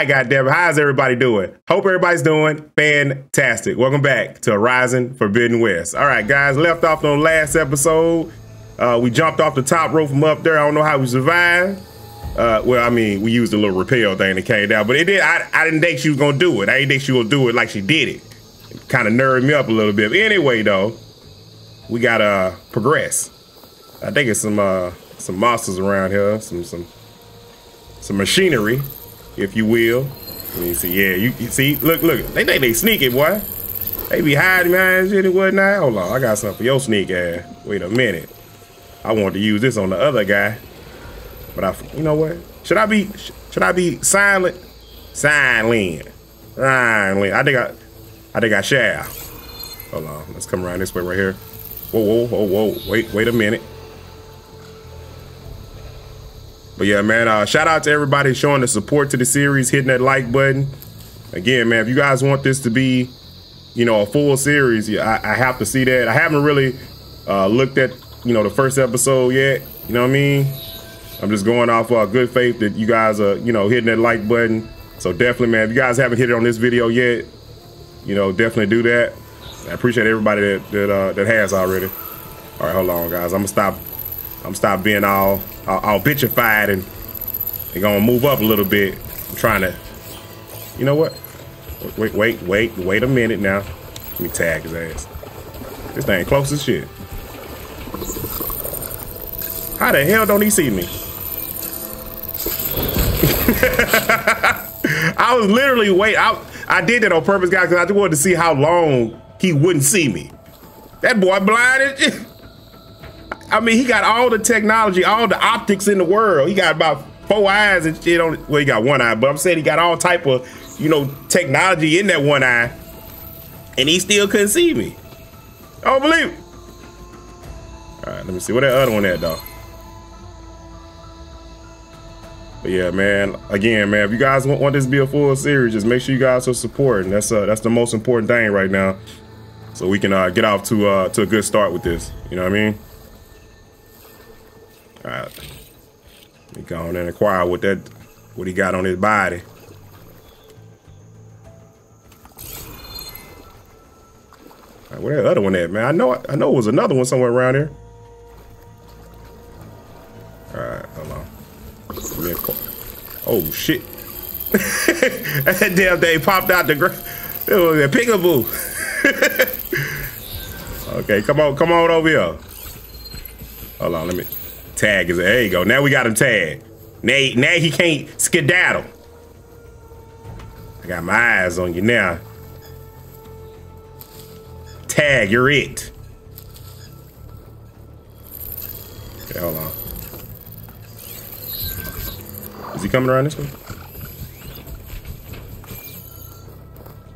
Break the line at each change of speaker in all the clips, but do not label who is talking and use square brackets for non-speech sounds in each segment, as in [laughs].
right, goddamn. How's everybody doing? Hope everybody's doing fantastic. Welcome back to Horizon Forbidden West. All right, guys, left off on last episode. Uh, we jumped off the top rope from up there. I don't know how we survived. Uh, well, I mean, we used a little repel thing that came down, but it did. I, I didn't think she was gonna do it. I didn't think she was gonna do it like she did it. it kind of nerved me up a little bit. But anyway, though, we gotta uh, progress. I think it's some uh, some monsters around here, some some some machinery, if you will. Let me see. Yeah, you, you see, look, look, they think they sneaking, boy. They be hiding behind shit and whatnot. Hold on, I got something for your sneak ass. Wait a minute. I want to use this on the other guy, but I, you know what? Should I be, should I be silent? Silent, silent. I think I, I think I shall. Hold on, let's come around this way right here. Whoa, whoa, whoa, whoa. Wait, wait a minute. But yeah, man, uh, shout out to everybody showing the support to the series, hitting that like button. Again, man, if you guys want this to be, you know, a full series, I, I have to see that. I haven't really uh, looked at, you know, the first episode yet. You know what I mean? I'm just going off uh, good faith that you guys are, you know, hitting that like button. So definitely, man, if you guys haven't hit it on this video yet, you know, definitely do that. I appreciate everybody that that, uh, that has already. All right, hold on, guys. I'm gonna stop. I'm gonna stop being all all, all bitchified and and gonna move up a little bit. I'm trying to. You know what? Wait, wait, wait, wait a minute now. Let me tag his ass. This thing close as shit. How the hell don't he see me? [laughs] I was literally wait. I I did that on purpose, guys, because I just wanted to see how long he wouldn't see me. That boy blinded. [laughs] I mean, he got all the technology, all the optics in the world. He got about four eyes and shit on. Well, he got one eye, but I'm saying he got all type of, you know, technology in that one eye, and he still couldn't see me. I don't believe it. All right, let me see what that other one at though. But yeah, man. Again, man, if you guys want, want this to be a full series, just make sure you guys are supporting. That's uh, that's the most important thing right now, so we can uh, get off to uh, to a good start with this. You know what I mean? All right. Let me go on and inquire what that what he got on his body. Right, where that other one at, man? I know I know it was another one somewhere around here. All right, hold on. Oh shit! [laughs] that damn thing popped out the ground. It was a peekaboo. [laughs] okay, come on, come on over here. Hold on, let me tag. Is there you go. Now we got him tagged. Now, now he can't skedaddle. I got my eyes on you now. Tag, you're it. Okay, hold on. Is he coming around this way?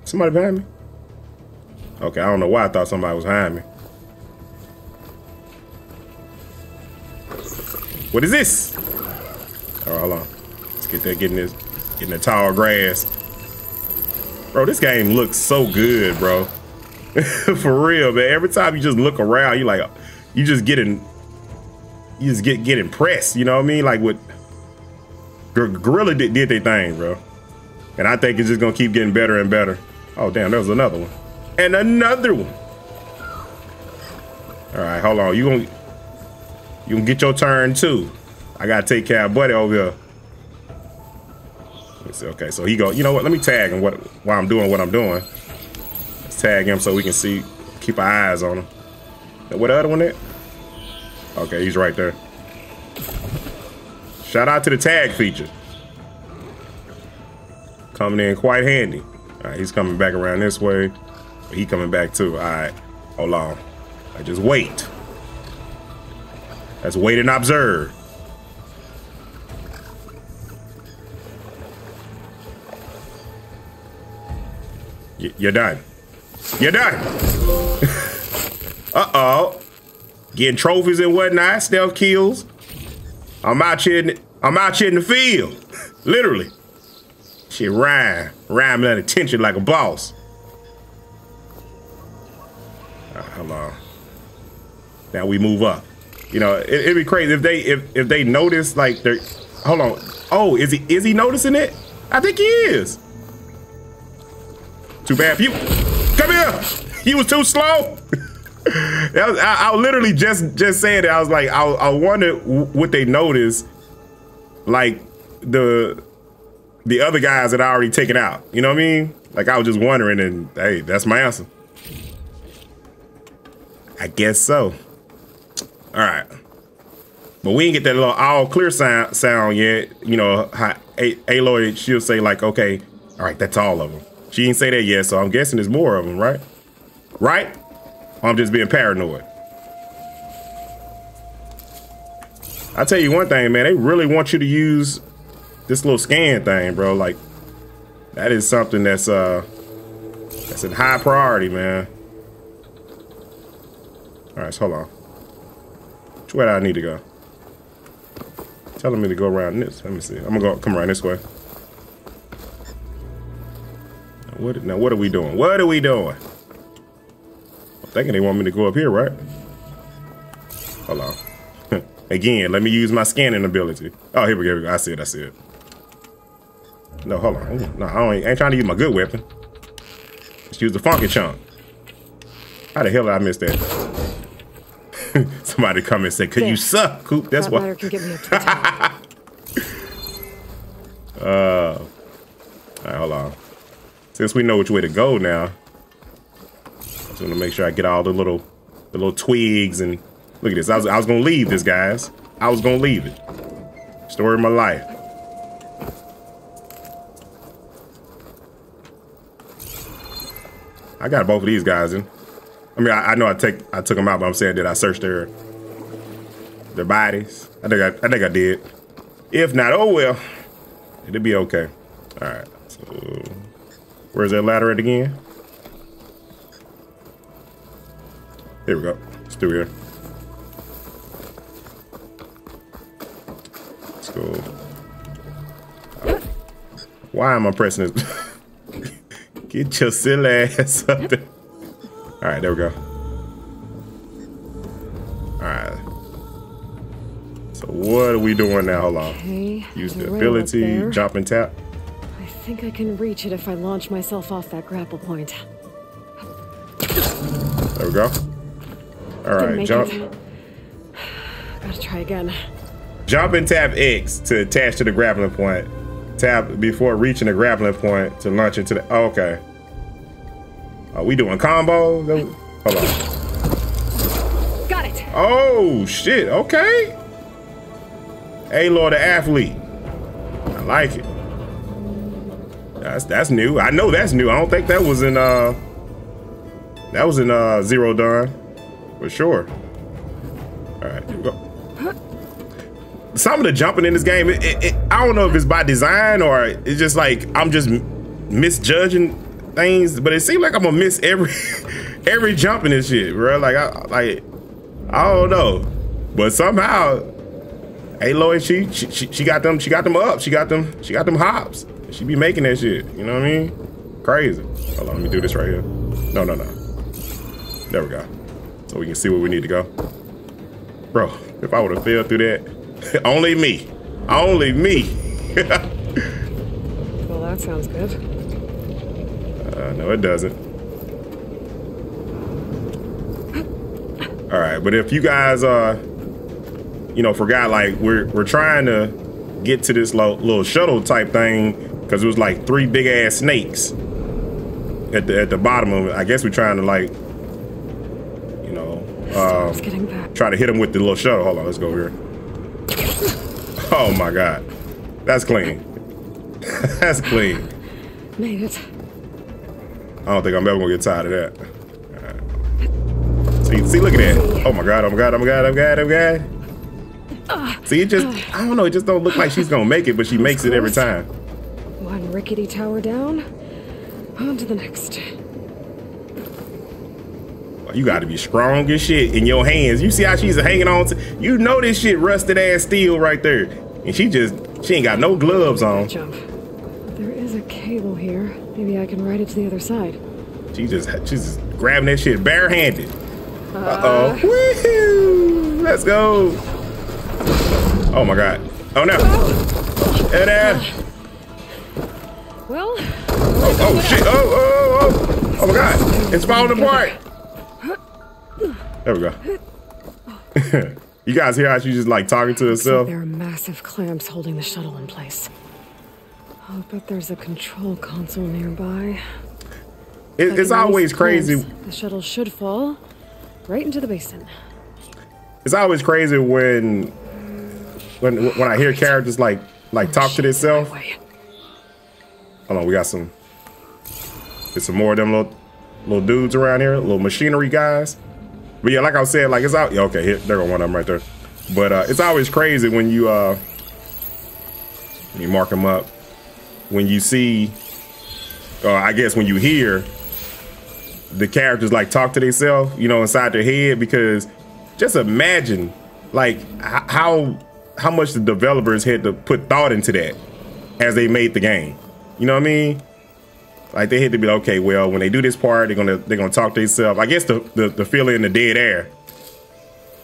Somebody behind me? Okay, I don't know why I thought somebody was behind me. What is this? Oh, hold on. Let's get that, getting this, getting the tall grass. Bro, this game looks so good, bro. [laughs] For real, man. Every time you just look around, you like, you just getting, you just get get impressed. You know what I mean? Like what Guerrilla did, did their thing, bro. And I think it's just gonna keep getting better and better. Oh damn, there was another one. And another one. All right, hold on. You gonna you gonna get your turn too. I gotta take care of Buddy over here. Let's see. Okay, so he go. You know what? Let me tag him. What while I'm doing what I'm doing. Let's tag him so we can see, keep our eyes on him. What other one at? Okay, he's right there. Shout out to the tag feature. Coming in quite handy. All right, he's coming back around this way. He coming back too. All right, hold on. I just wait. Let's wait and observe. Y you're done. You're done. [laughs] Uh-oh. Getting trophies and whatnot, stealth kills. I'm out here in I'm out here in the field. [laughs] Literally. Shit rhyme. Rhyme that attention like a boss. Right, hold on. Now we move up. You know, it, would be crazy if they if if they notice like they're hold on. Oh, is he is he noticing it? I think he is. Too bad. You come here. He was too slow. [laughs] was, I, I, literally just just saying it. I was like, I, I wonder what they noticed, like the the other guys that I already taken out. You know what I mean? Like I was just wondering, and hey, that's my answer. I guess so. All right. But we didn't get that little all clear sound, sound yet. You know, how A- Aloy, she'll say like, okay, all right, that's all of them. She didn't say that yet, so I'm guessing there's more of them, right? Right? I'm just being paranoid. I tell you one thing, man, they really want you to use this little scan thing, bro. Like, that is something that's uh that's a high priority, man. All right, so hold on. Way do I need to go? Telling me to go around this. Let me see. I'm gonna go come around this way. What now? What are we doing? What are we doing? I'm thinking they want me to go up here, right? Hold on. [laughs] Again, let me use my scanning ability. Oh, here we go. Here we go. I see it. I see it. No, hold on. No, I ain't trying to use my good weapon. Let's use the funky chunk. How the hell did I miss that? [laughs] Somebody come and say, "Could you suck, Koup?" That's
what. Can give me a [laughs]
uh, all right, hold on. Since we know which way to go now, I just want to make sure I get all the little, the little twigs and look at this. I was, I was gonna leave this, guys. I was gonna leave it. Story of my life. I got both of these guys in. I mean, I, I, know I take I took them out, but I'm saying that I searched their their bodies. I think I, I think I did. If not, oh well, it'll be okay. All right. So, where's that ladder at again? Here we go. It's through here. Let's go. Why am I pressing this? [laughs] Get your silly ass up there. All right, there we go. All right. So what are we doing now? Hold on. Okay, Use the ability, jump and tap.
I think I can reach it if I launch myself off that grapple point.
There we go. All right, jump. It.
Gotta try again.
Jump and tap X to attach to the grappling point. Tap before reaching the grappling point to launch into the. Oh, okay. Are we doing combos? Hold on.
Got it.
Oh shit. Okay. Hey, Aloy the athlete. I like it. That's that's new. I know that's new. I don't think that was in uh that was in uh Zero Dawn for sure. All right, here we go. Some of the jumping in this game, it, it, it, I don't know if it's by design or it's just like I'm just misjudging things, but it seems like I'm gonna miss every [laughs] every jump in this shit, bro. Like I like I don't know, but somehow, Aloy, she, she she she got them she got them up, she got them she got them hops. She be making that shit. You know what I mean? Crazy. Hold on, let me do this right here. No, no, no. There we go. So we can see where we need to go. Bro, if I would have fell through that, [laughs] only me, only me. [laughs]
well, that sounds good.
Uh, no, it doesn't. All right, but if you guys, uh, you know, forgot, like we're we're trying to get to this little, little shuttle type thing because it was like three big ass snakes at the at the bottom of it. I guess we're trying to like, you know, um, try to hit them with the little shuttle. Hold on, let's go here. [laughs] Oh my god, that's clean. [laughs] that's clean.
Made it.
I don't think I'm ever gonna get tired of that. Right. See, see, look at that. Oh my god, oh my god, oh my god, oh my god, oh my god. See, it just, I don't know, it just don't look like she's gonna make it, but she makes it every time.
One rickety tower down, on to the next.
You gotta be strong as shit in your hands. You see how she's hanging on to, you know this shit rusted ass steel right there. And she just, she ain't got no gloves on.
Jump. There is a cable here. Maybe I can ride it to the other side.
She just she's just grabbing that shit barehanded. Uh, uh oh. Let's go. Oh my god. Oh no. Oh.
Well,
Oh, oh shit! Oh, oh, oh! Oh my god! It's falling apart. There we go. [laughs] you guys hear how she's just like talking to
looks like
herself?
there are massive clamps holding the shuttle in place. I'll bet there's a control console nearby.
It, it's always crazy.
The shuttle should fall right into the basin.
It's always crazy when when when I hear characters like like talk to themselves. Hold on, we got some. There's some more of them little little dudes around here, little machinery guys. But yeah, like I saying, like it's out. Yeah, okay, here, there go one of them right there. But uh, it's always crazy when you uh, you mark them up. When you see, uh, I guess when you hear the characters like talk to themselves, you know, inside their head, because just imagine like how how much the developers had to put thought into that as they made the game. You know what I mean? Like they had to be like, okay, well, when they do this part, they're gonna they're gonna talk to themselves. I guess the the, the feeling in the dead air,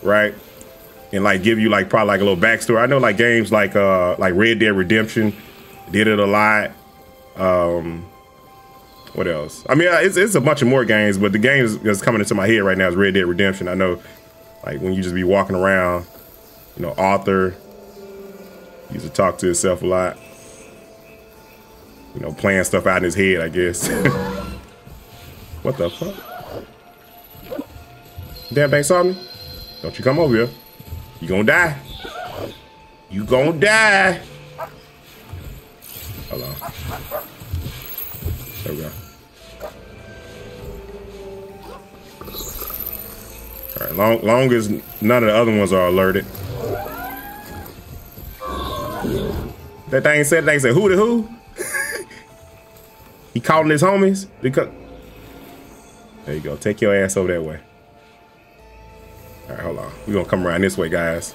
right? And like give you like probably like a little backstory. I know like games like uh like Red Dead Redemption did it a lot. Um, what else? I mean, it's it's a bunch of more games, but the games that's coming into my head right now is Red Dead Redemption. I know, like when you just be walking around, you know, Arthur used to talk to himself a lot you know, playing stuff out in his head, I guess. [laughs] what the fuck? Damn thing saw me? Don't you come over here. You gonna die. You gonna die. Hold on. There we go. All right, long, long as none of the other ones are alerted. That thing said, that thing said, who the who? [laughs] He calling his homies because. There you go. Take your ass over that way. All right, hold on. We're gonna come around this way, guys.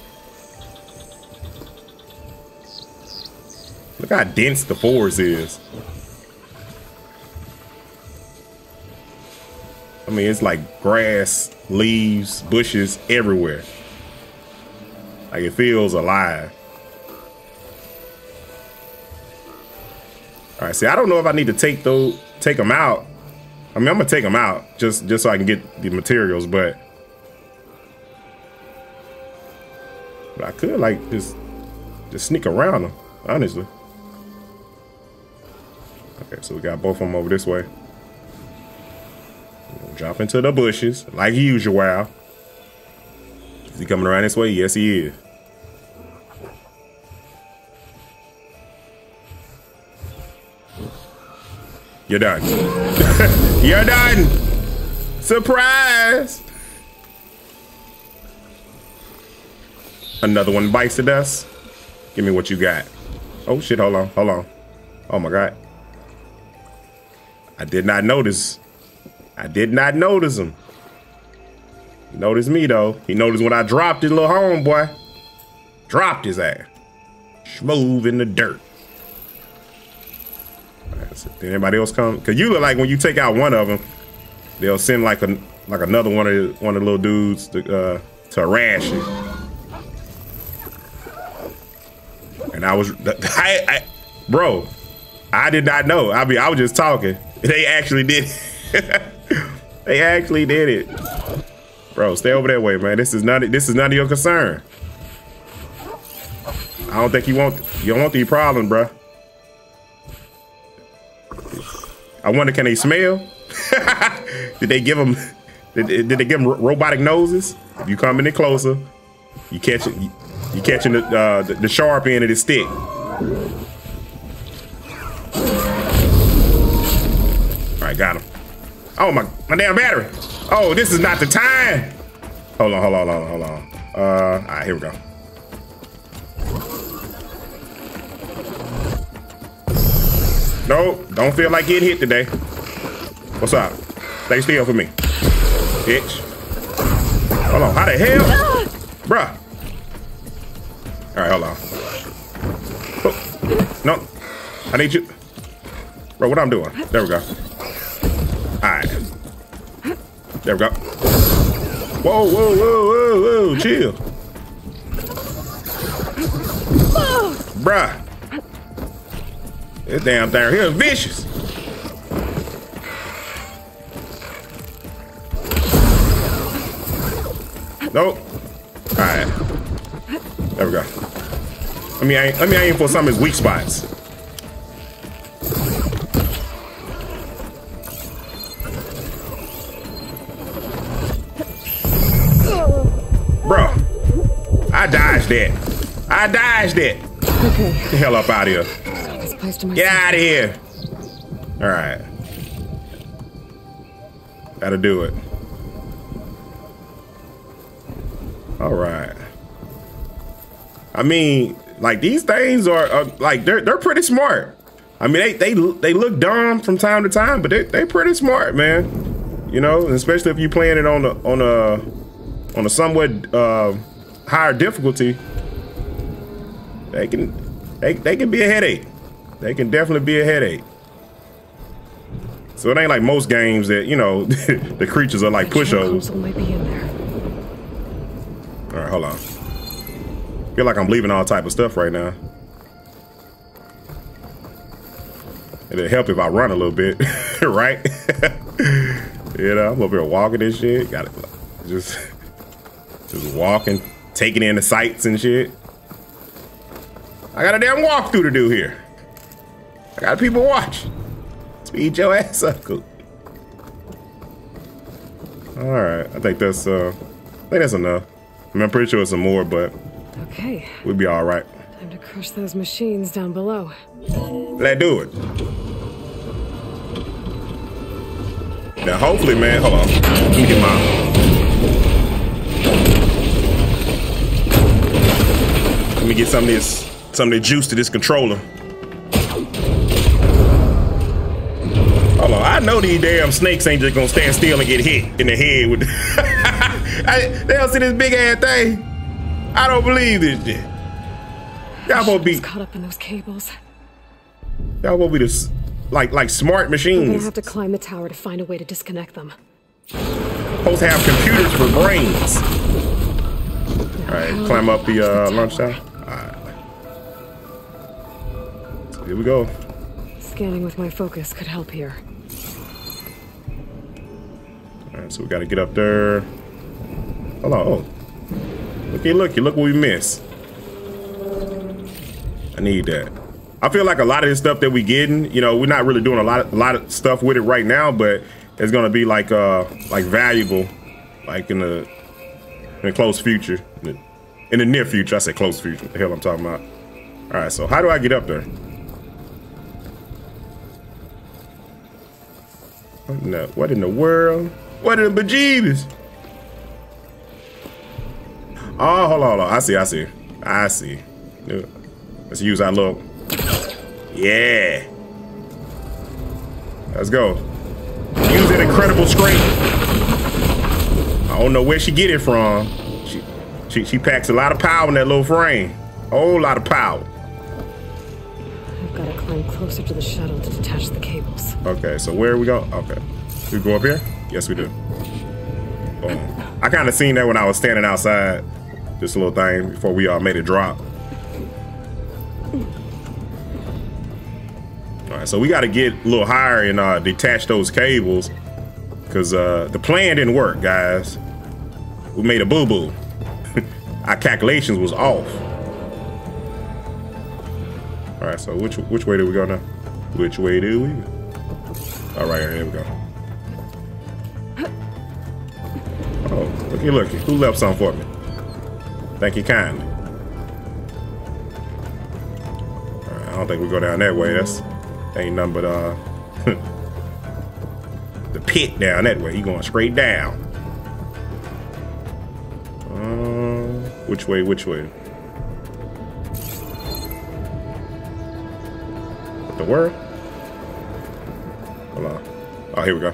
Look how dense the forest is. I mean, it's like grass, leaves, bushes everywhere. Like it feels alive. All right, see, I don't know if I need to take those, take them out. I mean, I'm gonna take them out just just so I can get the materials, but but I could like just just sneak around them, honestly. Okay, so we got both of them over this way. We'll into the bushes like usual. Is he coming around this way? Yes, he is. You're done. [laughs] You're done. Surprise. Another one bites the dust. Give me what you got. Oh shit, hold on, hold on. Oh my god. I did not notice. I did not notice him. He noticed me though. He noticed when I dropped his little homeboy. Dropped his ass. Smooth in the dirt. Did anybody else come? Cause you look like when you take out one of them, they'll send like a like another one of one of the little dudes to uh, to harass you. And I was, [laughs] I, I, bro, I did not know. I mean, I was just talking. They actually did. [laughs] they actually did it, bro. Stay over that way, man. This is not This is none of your concern. I don't think you want you don't want these problems, bro. I wonder, can they smell? [laughs] did they give them? Did, did they give them robotic noses? If you come any closer, you catch it. You, you catching the, uh, the the sharp end of the stick. Right, got him. Oh my, my damn battery. Oh, this is not the time. Hold on, hold on, hold on, hold on. Uh, all right, here we go. Nope, don't feel like getting hit today. What's up? Stay still for me. Bitch. Hold on, how the hell? Bruh. All right, hold on. Oh, no, I need you. Bro, what I'm doing? There we go. There we go. Whoa, whoa, whoa, whoa, whoa, chill. Bruh. This damn thing here is vicious. Nope. All right. There we go. Let me aim, let me aim for some of his weak spots. I dodged that. I dodged it.
Okay.
Get the hell up out of here.
This place to
Get out of here. All right. Gotta do it. All right. I mean, like these things are, are like they're they're pretty smart. I mean, they they they look dumb from time to time, but they they pretty smart, man. You know, especially if you're playing it on a on a on a somewhat uh, higher difficulty. They can they they can be a headache. They can definitely be a headache. So it ain't like most games that you know [laughs] the creatures are like pushovers.
console might be in there.
All right, hold on. Feel like I'm leaving all type of stuff right now. It'll help if I run a little bit, [laughs] right? [laughs] you know, I'm up here walking this shit. Got it, just, just walking, taking in the sights and shit. I got a damn walkthrough to do here. I got people watch. Speed your ass up, cool. All right, I think that's uh, I think that's enough. I mean, I'm pretty sure it's some more, but
Okay.
we'll be all right.
Time to crush those machines down below.
Let's do it. Now, hopefully, man. Hold on. Let me get my. Me get some of this, some of the juice to this controller. Hold on. I know these damn snakes ain't just gonna stand still and get hit in the head with. [laughs] I, they don't see this big ass thing. I don't believe this shit. Y'all gonna be,
caught up in those cables.
y'all gonna be this, like, like smart
I'm gonna have to climb the tower to find a way to disconnect them.
supposed to have computers for brains. All right, climb up the uh, launch tower. Here we go.
Scanning with my focus could help here.
All right, so we got to get up there. Hold on. Oh, looky, looky, look what we missed. I need that. I feel like a lot of this stuff that we getting, you know, we're not really doing a lot, of, a lot of stuff with it right now, but it's gonna be like, uh, like valuable, like in the in the close future, in the, in the near future. I said close future. What the hell I'm talking about? All right, so how do I get up there? What in the, what in the world? What in the bejeebus? Oh, hold on, hold on. I see, I see. I see. Let's use our little. Yeah. Let's go. Use that incredible scrape. I don't know where she get it from. She, she, she packs a lot of power in that little frame. A whole lot of power.
Closer to the shuttle to detach the cables.
Okay, so where we go? Okay. We go up here? Yes, we do. Boom. I kind of seen that when I was standing outside this little thing before we all made it drop. All right, so we got to get a little higher and uh, detach those cables because uh, the plan didn't work, guys. We made a boo-boo. [laughs] Our calculations was off. All right, so which which way do we go now? Which way do we go? All right, here we go. Oh, looky, looky. Who left something for me? Thank you kindly. I don't think we go down that way. That's ain't nothing but uh [laughs] the pit down that way. He going straight down. Uh, which way? Which way? World? Hold on. Oh, here we go.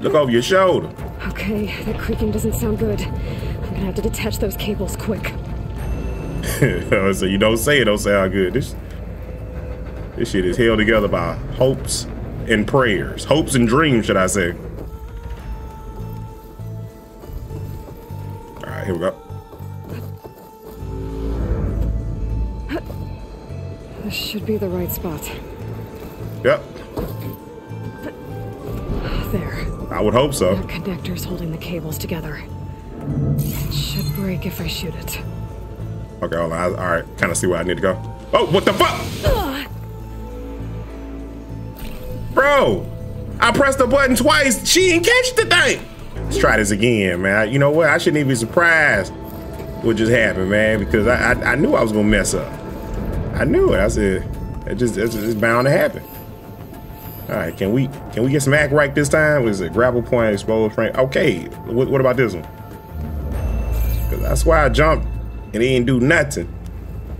Look over your shoulder.
Okay, that creaking doesn't sound good. I'm gonna have to detach those cables quick. [laughs]
so you don't say it don't sound good. This this shit is held together by hopes and prayers. Hopes and dreams, should I say. Alright, here we go.
Should be the right spot.
Yep.
There.
I would hope so.
The connector's holding the cables together. It should break if I shoot it.
Okay, hold on. I, all right, kind of see where I need to go. Oh, what the fuck? Bro, I pressed the button twice. She didn't catch the thing. Let's try this again, man. You know what? I shouldn't even be surprised what just happened, man, because I, I, I knew I was gonna mess up. I knew it. I said it just it's, it's bound to happen. All right, can we can we get some act right this time? Was it grapple point, exposed frame? Okay, what, what about this one? Cause that's why I jumped and it didn't do nothing.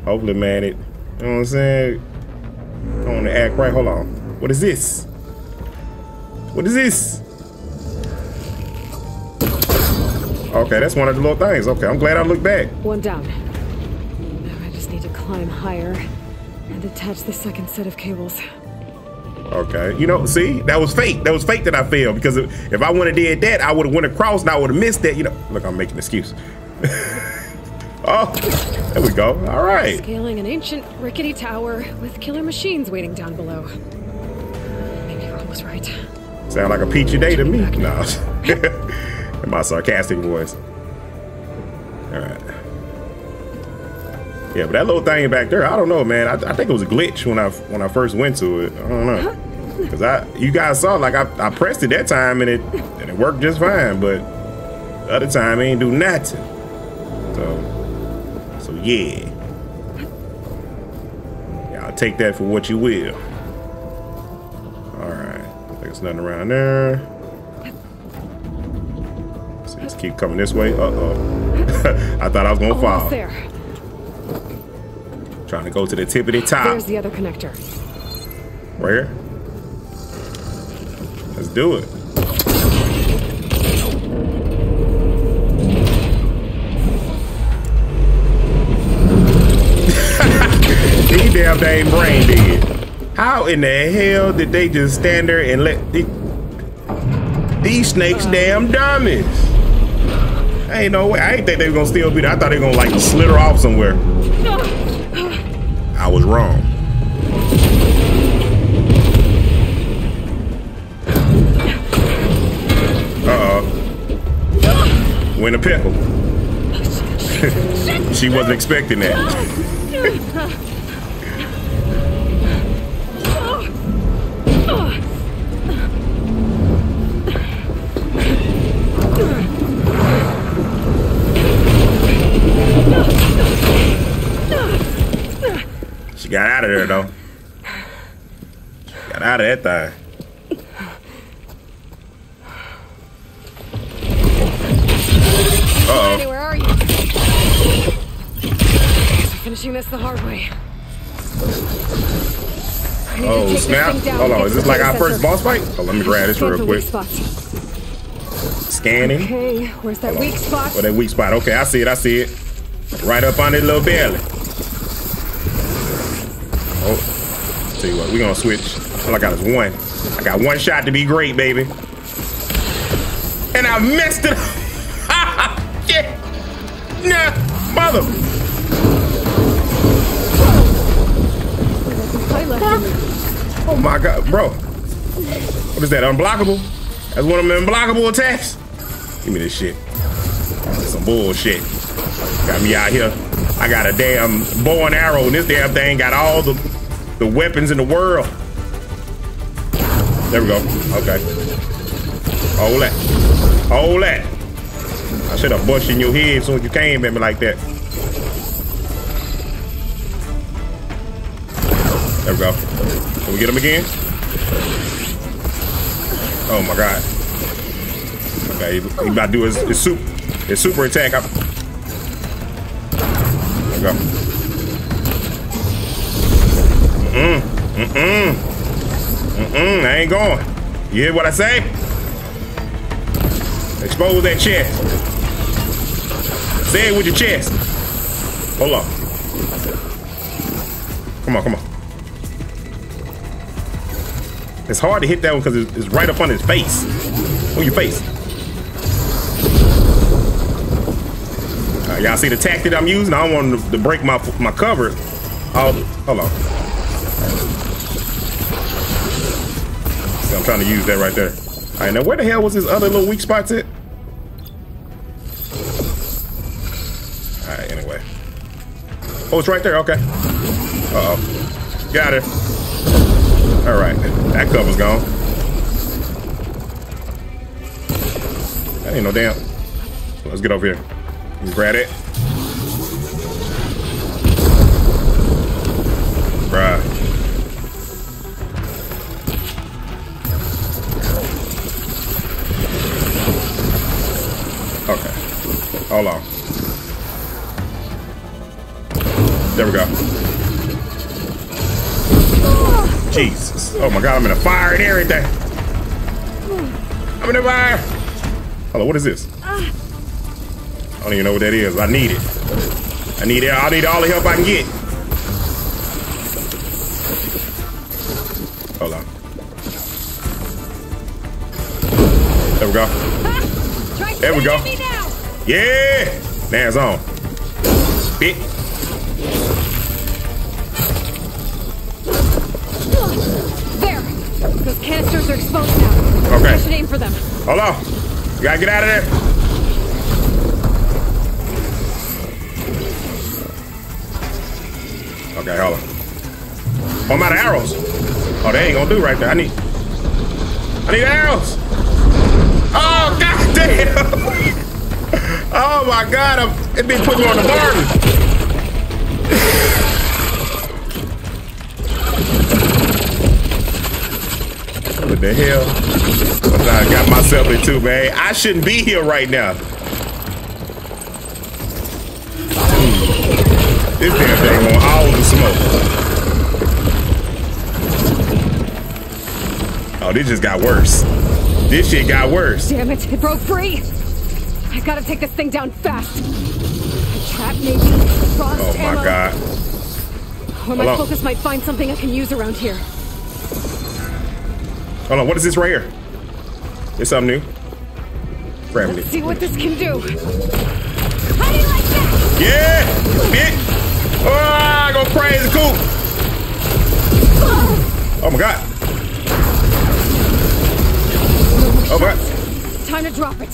Hopefully, man, it. You know what I'm saying? I want to act right. Hold on. What is this? What is this? Okay, that's one of the little things. Okay, I'm glad I looked back.
One down. Climb higher and attach the second set of cables.
Okay, you know, see, that was fate. That was fate that I failed because if, if I would have did that, I would have went across and I would have missed that. You know, look, I'm making an excuse. [laughs] oh, there we go. All right.
Scaling an ancient rickety tower with killer machines waiting down below. Maybe Ron was right.
Sound like a peachy day to me. No, in [laughs] my sarcastic voice. All right. Yeah, but that little thing back there, I don't know, man. I, I think it was a glitch when I when I first went to it. I don't know, cause I you guys saw like I, I pressed it that time and it and it worked just fine, but the other time it ain't do nothing. So so yeah, yeah, I'll take that for what you will. All right, there's nothing around there. Let's keep coming this way. Uh oh, [laughs] I thought I was gonna
Almost
fall.
there.
Trying to go to the tippity top.
There's the other connector.
Where? Let's do it. [laughs] he damn thing brain dead. How in the hell did they just stand there and let the, these snakes damn dummies? Ain't no way. I ain't think they were gonna still be there. I thought they were gonna like slither off somewhere. I was wrong. Uh-oh. Win a pickle. [laughs] she wasn't expecting that. [laughs] She got out of there though. She got out of that thing. Uh
Annie, where are you? Finishing this the hard way. I need to
oh. Oh snap! Hold on, is this like our first boss fight? Oh, let me grab this real quick. Scanning.
Okay, where's that weak spot?
Oh, that weak spot. Okay, I see it. I see it. Right up on his little belly. Oh, tell you what, we're gonna switch. All I got is one. I got one shot to be great, baby. And I messed it up. [laughs] yeah. Nah, mother. Oh my god, bro. What is that? Unblockable? That's one of them unblockable attacks? Give me this shit. Some bullshit. Got me out here. I got a damn bow and arrow, and this damn thing got all the the weapons in the world. There we go. Okay. Hold that. Hold that. I should have busted in your head soon as you came at me like that. There we go. Can we get him again? Oh my god. Okay, he, he about to do his, his super his super attack. I, there we go. Mm-mm. Mm-mm. Mm-mm. I ain't going. You hear what I say? Expose that chest. Say it with your chest. Hold on. Come on, come on. It's hard to hit that one because it's, right up on his face. On your face. Uh, y'all see the tactic I'm using? I don't want to, to break my my cover. Oh, hold on. See, I'm trying to use that right there. All right, now where the hell was his other little weak spots at? All right, anyway. Oh, it's right there. Okay. Uh-oh. Got it. All right. That cover's gone. That ain't no damn. Let's get over here. Grab it. Hold on. There we go. Jesus. Oh my god, I'm in a fire and everything. I'm in a fire. Hold on, what is this? I don't even know what that is. I need it. I need it. I need all the help I can get. Hold on. There we go. [laughs] There we go. Yeah! Now it's on. Bit.
There! Those canisters are exposed now.
Okay.
I should aim for them.
Hold on. You gotta get out of there. Okay, hold on. Oh, I'm out of arrows. Oh, they ain't gonna do right there. I need. I need arrows. Oh, god damn. [laughs] Oh my god, I'm, it been putting me on the garden. What the hell? I got myself into, man. I shouldn't be here right now. Hmm. This damn thing want all the smoke. Oh, this just got worse. This shit got worse.
Damn it, it broke free! I gotta take this thing down fast. A trap maybe? Frost
Oh
ammo?
my god.
Or my
Hold on.
focus might find something I can use around here.
Hold on, what is this right here? It's something new. Grab
Let's
it.
see what this can do. How do you like that?
Yeah! Bitch! Oh, go crazy, cool. Oh my god. Oh my god.
Time to drop it.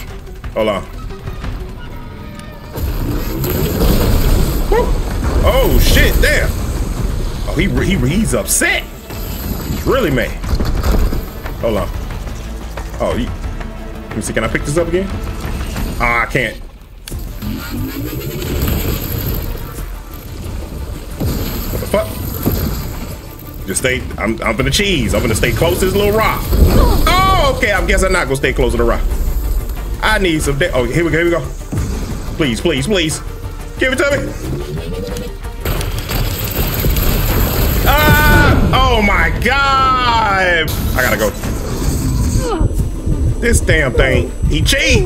Hold on. Oh shit! Damn. Oh, he, he he's upset. He's really mad. Hold on. Oh, he, let me see. Can I pick this up again? Ah, I can't. What the fuck? Just stay. I'm I'm gonna cheese. I'm gonna stay close to this little rock. Oh, okay. I guess I'm not gonna stay close to the rock. I need some. Oh, here we go. Here we go. Please, please, please. Give it to me. Oh my god! I gotta go. This damn thing. He cheat.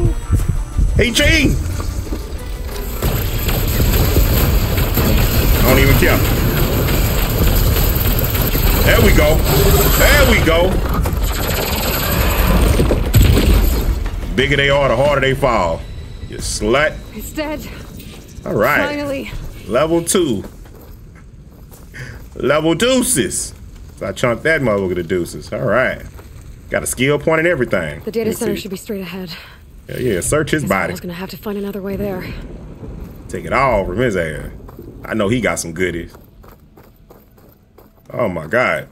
He cheat. I don't even care. There we go. There we go. Bigger they are, the harder they fall. You slut.
It's dead.
All right.
Finally.
Level two. Level deuces. So I chunked that motherfucker to deuces. All right. Got a skill point and everything.
The data center
see.
should be straight ahead.
Yeah, yeah, search his body.
Varl's gonna have to find another way there.
Take it all from his ass. I know he got some goodies. Oh my god.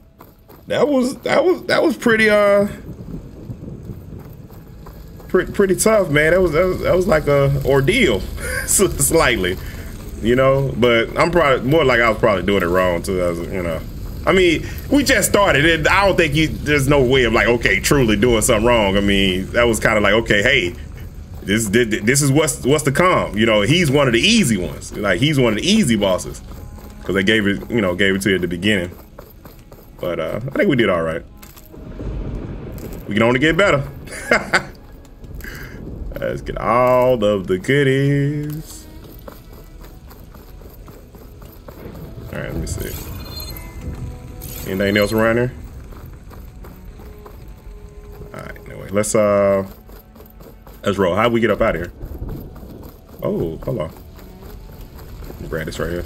That was that was that was pretty uh pretty pretty tough, man. That was that was, that was like a ordeal [laughs] slightly. You know, but I'm probably more like I was probably doing it wrong too. I was, you know. I mean, we just started it. I don't think you there's no way of like okay, truly doing something wrong. I mean, that was kind of like okay, hey, this this is what's what's to come. You know, he's one of the easy ones. Like he's one of the easy bosses because they gave it, you know, gave it to you at the beginning. But uh, I think we did all right. We can only get better. [laughs] Let's get all of the goodies. All right, let me see. Anything else around here? All right, anyway, let's uh, let's roll. How do we get up out of here? Oh, hold on. Grab this right here.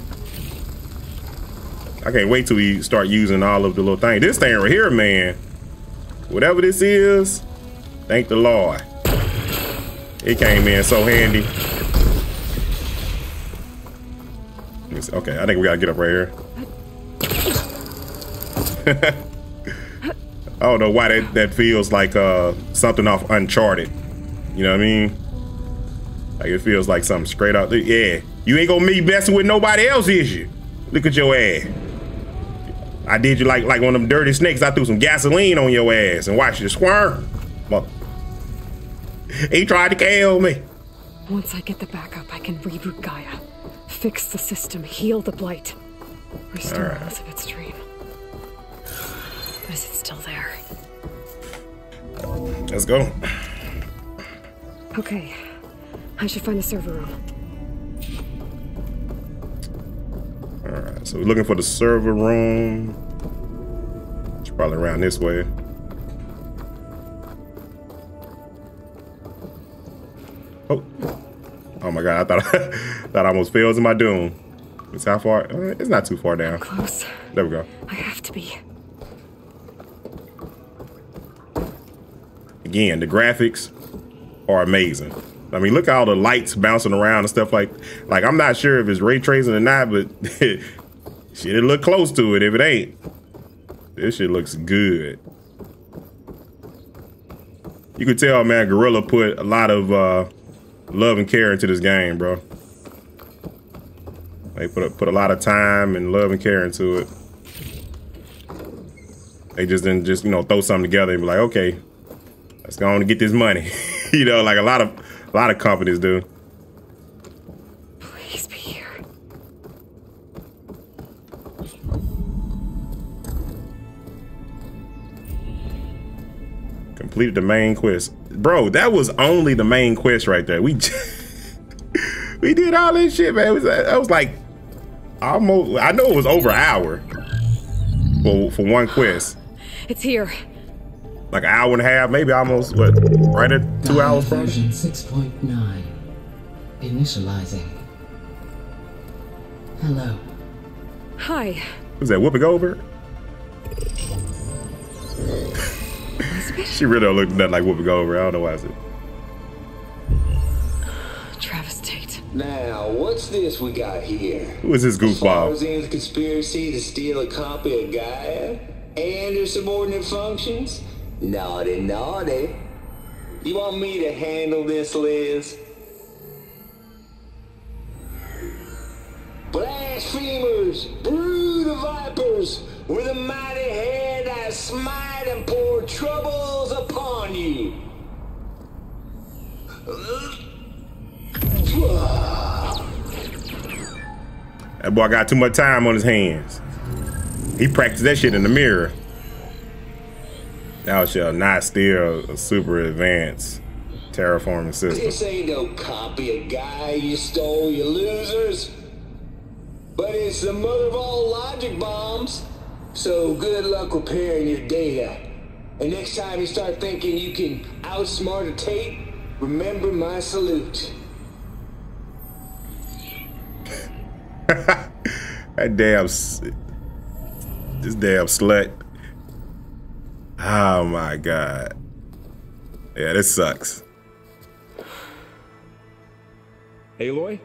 I can't wait till we start using all of the little things. This thing right here, man. Whatever this is, thank the Lord. It came in so handy. Okay, I think we gotta get up right here. [laughs] I don't know why that, that feels like uh, something off Uncharted. You know what I mean? Like it feels like something straight out there. Yeah, you ain't gonna be messing with nobody else, is you? Look at your ass. I did you like like one of them dirty snakes. I threw some gasoline on your ass and watched you squirm. Mother. He tried to kill me.
Once I get the backup, I can reboot Gaia, fix the system, heal the blight, restore right. Elisabet's dream. Is it still there?
Let's go.
Okay, I should find the server room.
Alright, so we're looking for the server room. It's probably around this way. Oh. Oh my god, I thought [laughs] I, that almost fails in my doom. It's how far? Uh, it's not too far down.
Close.
There we go.
I have to be.
Again, the graphics are amazing. I mean, look at all the lights bouncing around and stuff like. Like, I'm not sure if it's ray tracing or not, but [laughs] shit, it look close to it. If it ain't, this shit looks good. You could tell, man, Guerrilla put a lot of uh, love and care into this game, bro. They put a, put a lot of time and love and care into it. They just didn't just you know throw something together and be like, okay, let's go on and get this money. [laughs] you know, like a lot of a lot of companies do.
Please be here.
Completed the main quest. Bro, that was only the main quest right there. We [laughs] we did all this shit, man. It was, that was like almost, I know it was over an hour for, for one quest.
It's here
like an hour and a half, maybe almost what, right at two Dial hours.
Version six point nine, initializing. Hello.
Hi.
Who's that? Whoopi Goldberg. she really don't look nothing like Whoopi Goldberg. I don't know why I said.
Uh, Travis Tate.
Now, what's this we got here?
Who is this goofball?
Tarzan's conspiracy to steal a copy of Gaia and her subordinate functions? Naughty, naughty. You want me to handle this, Liz? Blasphemers, brood of vipers, with a mighty hand I smite and pour troubles upon you.
That boy got too much time on his hands. He practiced that shit in the mirror. Thou shalt not steal a super advanced terraforming system.
This ain't no copy of Gaia you stole, you losers. But it's the mother of all logic bombs. So good luck repairing your data. And next time you start thinking you can outsmart a Tate, remember my salute. [laughs]
that damn, this damn slut. Oh my god. Yeah, this sucks.
Aloy?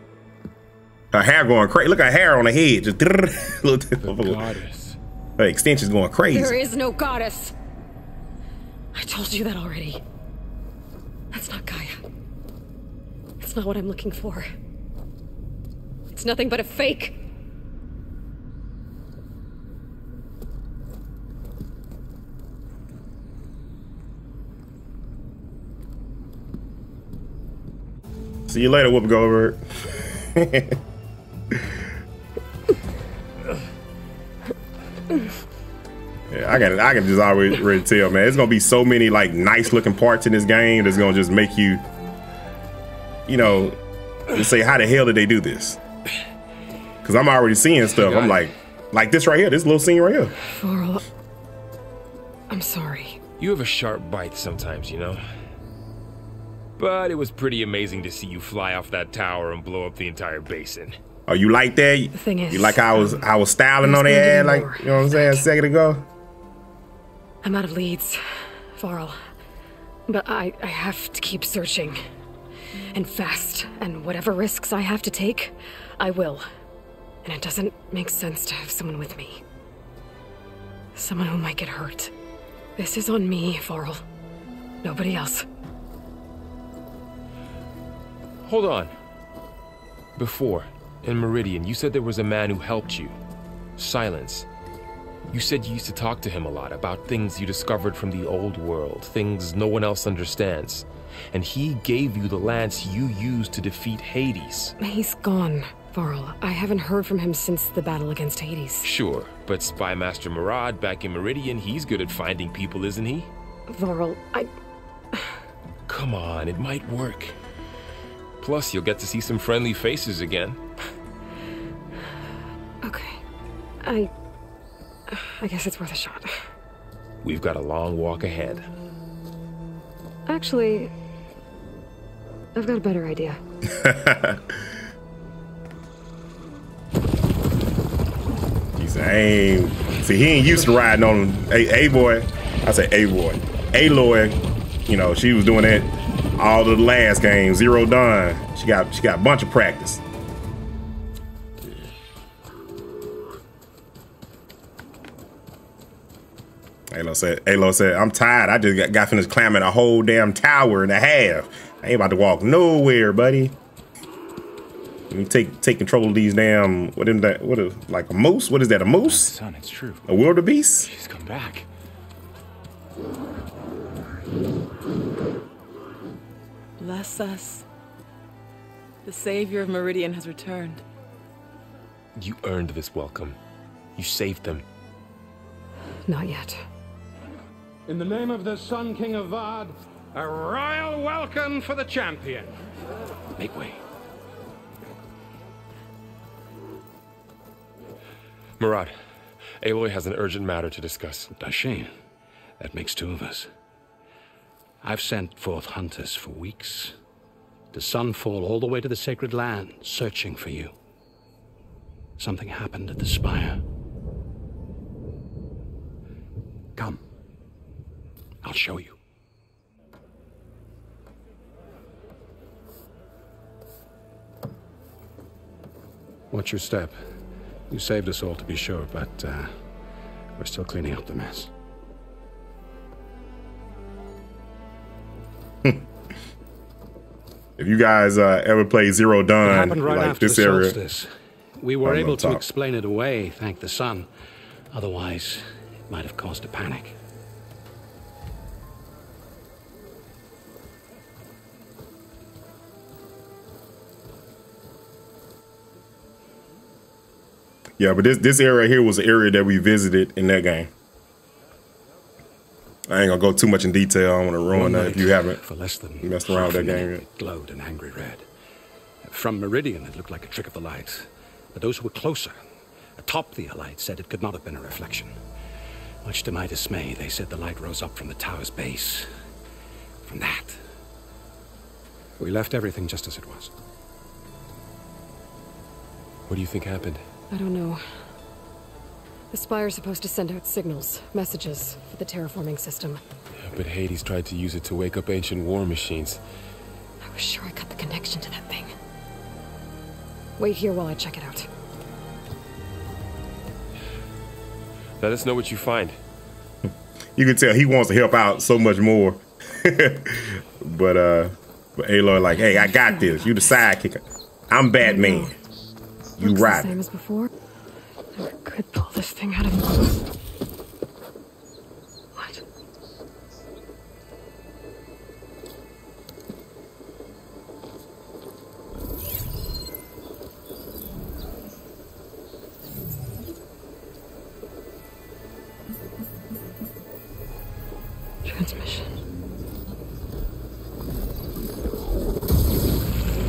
Her hair going crazy. Look at her hair on the head. Just [laughs]
the [laughs] goddess.
Her extension's going crazy.
There is no goddess. I told you that already. That's not Gaia. That's not what I'm looking for. It's nothing but a fake.
See you later, Whoop Goldberg. yeah, I can I can just already [laughs] ready tell, man. There's gonna be so many like nice looking parts in this game that's gonna just make you, you know, say how the hell did they do this? Because I'm already seeing stuff. I'm like, like this right here, this little scene right here.
Varl, I'm sorry.
You have a sharp bite sometimes, you know. But it was pretty amazing to see you fly off that tower and blow up the entire basin.
Are you like that?
The thing is,
you like how I was I was styling on their ad, like you know what I'm saying, a second ago.
I'm out of leads, Varl. But I, I have to keep searching. And fast. And whatever risks I have to take, I will. And it doesn't make sense to have someone with me. Someone who might get hurt. This is on me, Varl. Nobody else.
Hold on. Before, in Meridian, you said there was a man who helped you. Sylens. You said you used to talk to him a lot about things you discovered from the old world, things no one else understands. And he gave you the lance you used to defeat Hades.
He's gone, Varl. I haven't heard from him since the battle against Hades.
Sure, but Spy Master Marad back in Meridian, he's good at finding people, isn't he?
Varl, I.
Come on, it might work. Plus, you'll get to see some friendly faces again.
Okay. I. I guess it's worth a shot.
We've got a long walk ahead.
Actually, I've got a better idea.
He said, I ain't see he ain't used to riding on a a boy. I say a boy. Aloy, you know, she was doing it all the last game, Zero Dawn. She got she got a bunch of practice. Alo said, Alo said, I'm tired. I just got, got finished climbing a whole damn tower and a half. I ain't about to walk nowhere, buddy. Let me take take control of these damn what is that? What is like a moose? What is that? A moose?
Son, it's true.
A wildebeest?
She's come back.
Bless us. The savior of Meridian has returned.
You earned this welcome. You saved them.
Not yet.
In the name of the Sun King Avad, a royal welcome for the champion.
Make way.
Marad, Aloy has an urgent matter to discuss.
Does she? That makes two of us. I've sent forth hunters for weeks. To Sunfall all the way to the Sacred Land, searching for you. Something happened at the Spire. Come. I'll show you. Watch your step. You saved us all to be sure, but uh, we're still cleaning up the mess.
If you guys uh, ever play Zero Dawn,
right
like this area,
solstice. We were able to explain it away, thank the sun. Otherwise, it might have caused a panic.
yeah, but this this area here was the area that we visited in that game. I ain't gonna go too much in detail. I don't want to ruin
One
that if you haven't.
for less than
messed around with
half a
that game yet.
it glowed an angry red. From Meridian, it looked like a trick of the light. But those who were closer, atop the light, said it could not have been a reflection. Much to my dismay, they said the light rose up from the tower's base. From that. We left everything just as it was.
What do you think happened?
I don't know. The Spire's supposed to send out signals, messages, for the terraforming system.
But Hades tried to use it to wake up ancient war machines.
I was sure I cut the connection to that thing. Wait here while I check it out.
Let us know what you find.
You can tell he wants to help out so much more. [laughs] but uh, but Aloy like, hey, I got this. You the sidekick. I'm Batman. You
Looks
right.
same as before. Could pull this thing out of. What? Transmission.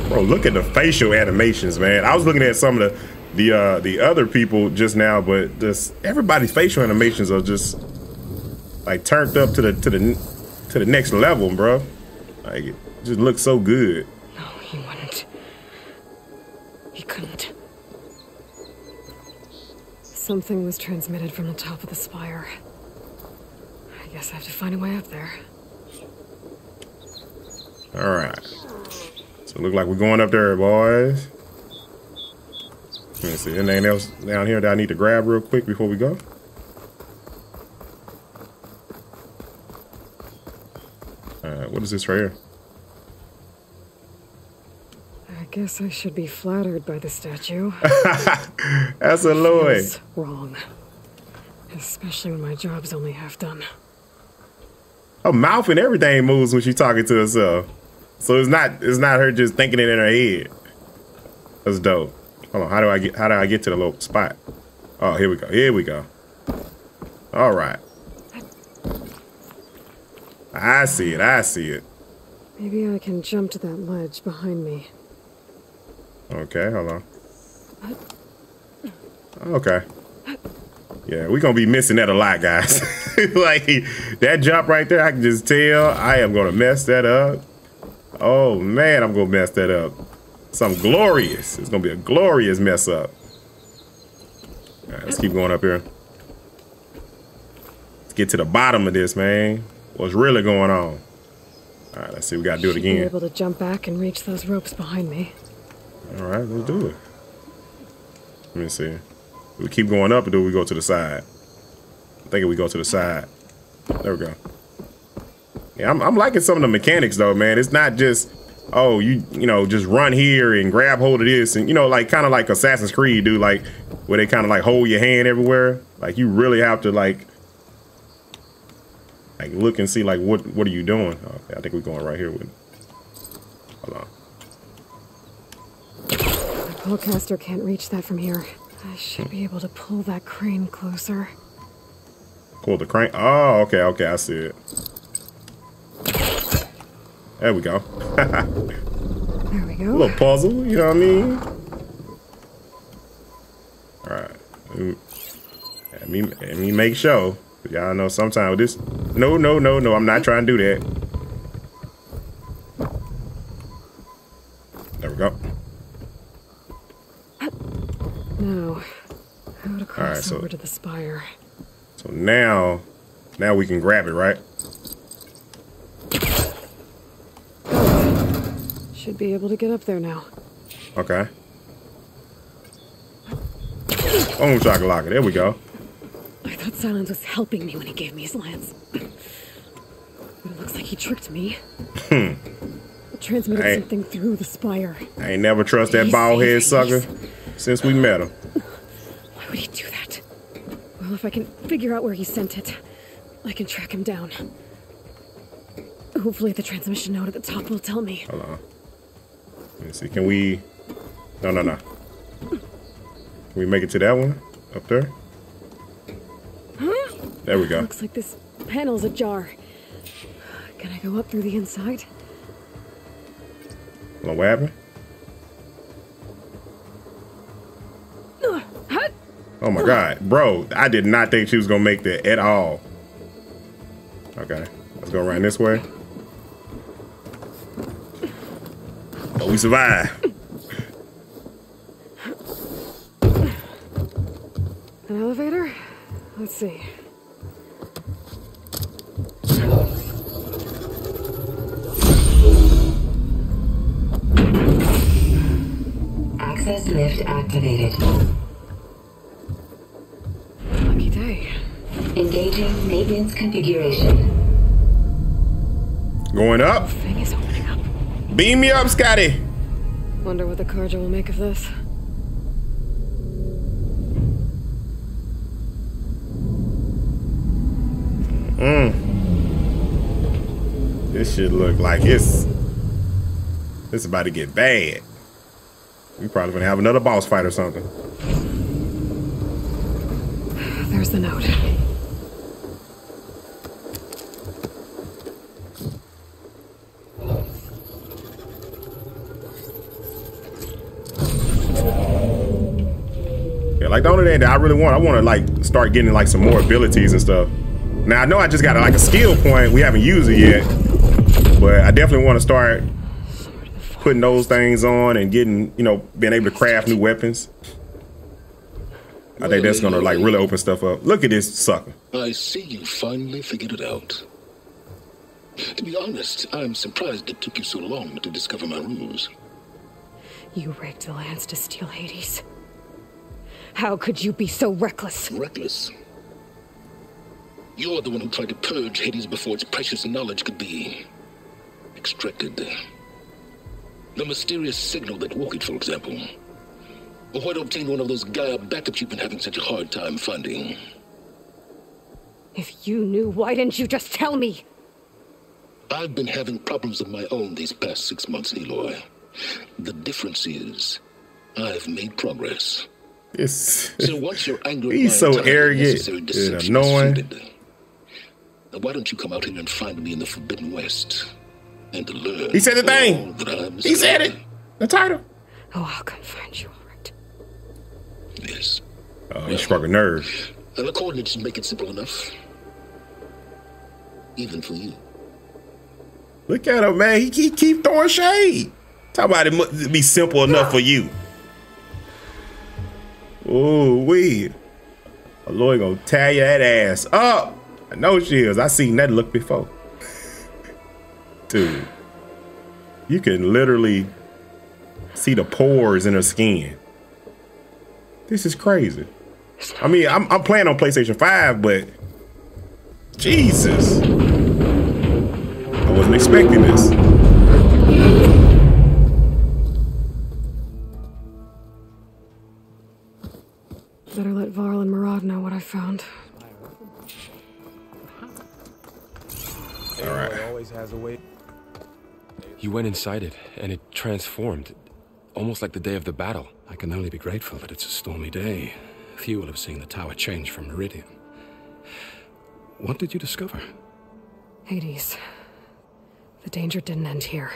Bro, look at the facial animations, man. I was looking at some of the the uh the other people just now, but just everybody's facial animations are just like turned up to the to the to the next level, bro. Like it just looks so good.
No, he wouldn't. He couldn't. Something was transmitted from the top of the spire. I guess I have to find a way up there.
All right. So it look like we're going up there, boys. Let me see. Anything else down here that I need to grab real quick before we go? What is this right here?
I guess I should be flattered by the statue. [laughs]
That's a Lloyd.
Wrong. Especially when my job's only half done.
Her mouth and everything moves when she's talking to herself. So it's not it's not her just thinking it in her head. That's dope. Hold on, how do I get how do I get to the little spot? Oh, here we go. Here we go. All right. I see it. I see it.
Maybe I can jump to that ledge behind me.
Okay, hold on. Okay. Yeah, we're gonna be missing that a lot, guys. [laughs] like that jump right there, I can just tell I am gonna mess that up. Oh man, I'm gonna mess that up. Something glorious. It's gonna be a glorious mess up. All right, let's keep going up here. Let's get to the bottom of this, man. What's really going on? All right, let's see. We gotta do it
Should Be
again.
able to jump back and reach those ropes behind me.
All right, let's do it. Let me see. Do we keep going up or do we go to the side? I think we go to the side. There we go. Yeah, I'm, I'm liking some of the mechanics though, man. It's not just, oh, you you know, just run here and grab hold of this and you know, like kind of like Assassin's Creed, do like where they kind of like hold your hand everywhere. Like you really have to like like look and see like what what are you doing? Okay, I think we're going right here with. Hold on.
The pullcaster can't reach that from here. I should be able to pull that crane closer.
Pull the crane. Oh, okay, okay, I see it. There we go. [laughs]
There we
A
go.
little puzzle, you know what I mean? All right. Let me, let me make sure. Y'all know sometimes this. No, no, no, no. I'm not trying to do that. There we go.
No. how to cross
right, so-
over to the spire?
So now, now we can grab it, right?
Should be able to get up there now.
Okay. Boom, chakalaka. There we go.
I thought Sylens was helping me when he gave me his lance. But it looks like he tricked me.
Hmm.
Transmitted
Hey.
something through the spire.
I ain't never trust that bald head sucker since we met him.
Why would he do that? Well, if I can figure out where he sent it, I can track him down. Hopefully, the transmission note at the top will tell me.
Hold on. Let me see. Can we? No, no, no. Can we make it to that one up there? There we go.
Looks like this panel's ajar. Can I go up through the inside?
Hold on, what happened? Oh my God, bro! I did not think she was gonna make that at all. Okay, let's go around this way. Oh, we survived.
An elevator? Let's see.
Access lift activated.
Lucky day.
Engaging maintenance configuration.
Going up.
Thing is opening up.
Beam me up, Scotty.
Wonder what the Carja will make of this.
Mm. This should look like it's it's about to get bad. We probably gonna have another boss fight or something.
There's the note.
Yeah, like the only thing that I really want, I want to like start getting like some more abilities and stuff. Now I know I just got like a skill point. We haven't used it yet, but I definitely want to start putting those things on and getting, you know, being able to craft new weapons. I think that's gonna like really open stuff up. Look at this sucker.
I see you finally figured it out. To be honest, I'm surprised it took you so long to discover my ruse.
You rigged the lance to steal Hades. How could you be so reckless?
Reckless? You're the one who tried to purge Hades before its precious knowledge could be extracted. The mysterious signal that woke it, for example. Or why obtain one of those Gaia backups you've been having such a hard time finding.
If you knew, why didn't you just tell me?
I've been having problems of my own these past six months, Aloy. The difference is, I've made progress.
It's,
so once your anger
he's so arrogant and annoying.
Now why don't you come out here and find me in the Forbidden West and to learn?
He said the thing. He said it. The title.
Oh, I'll come find you, all right.
Yes.
Oh, he struck a nerve.
And the coordinates make it simple enough, even for you.
Look at him, man. He, he keep throwing shade. Talk about it must be simple enough for you. Oh, we. Aloy gonna tie that ass up. I know she is. I seen that look before. Dude. You can literally see the pores in her skin. This is crazy. I mean, I'm, I'm playing on PlayStation 5, but Jesus. I wasn't expecting this.
And Marad know what I found.
All right.
Always has a way. You went inside it, and it transformed, almost like the day of the battle.
I can only be grateful that it's a stormy day. Few will have seen the tower change from Meridian. What did you discover?
Hades. The danger didn't end here.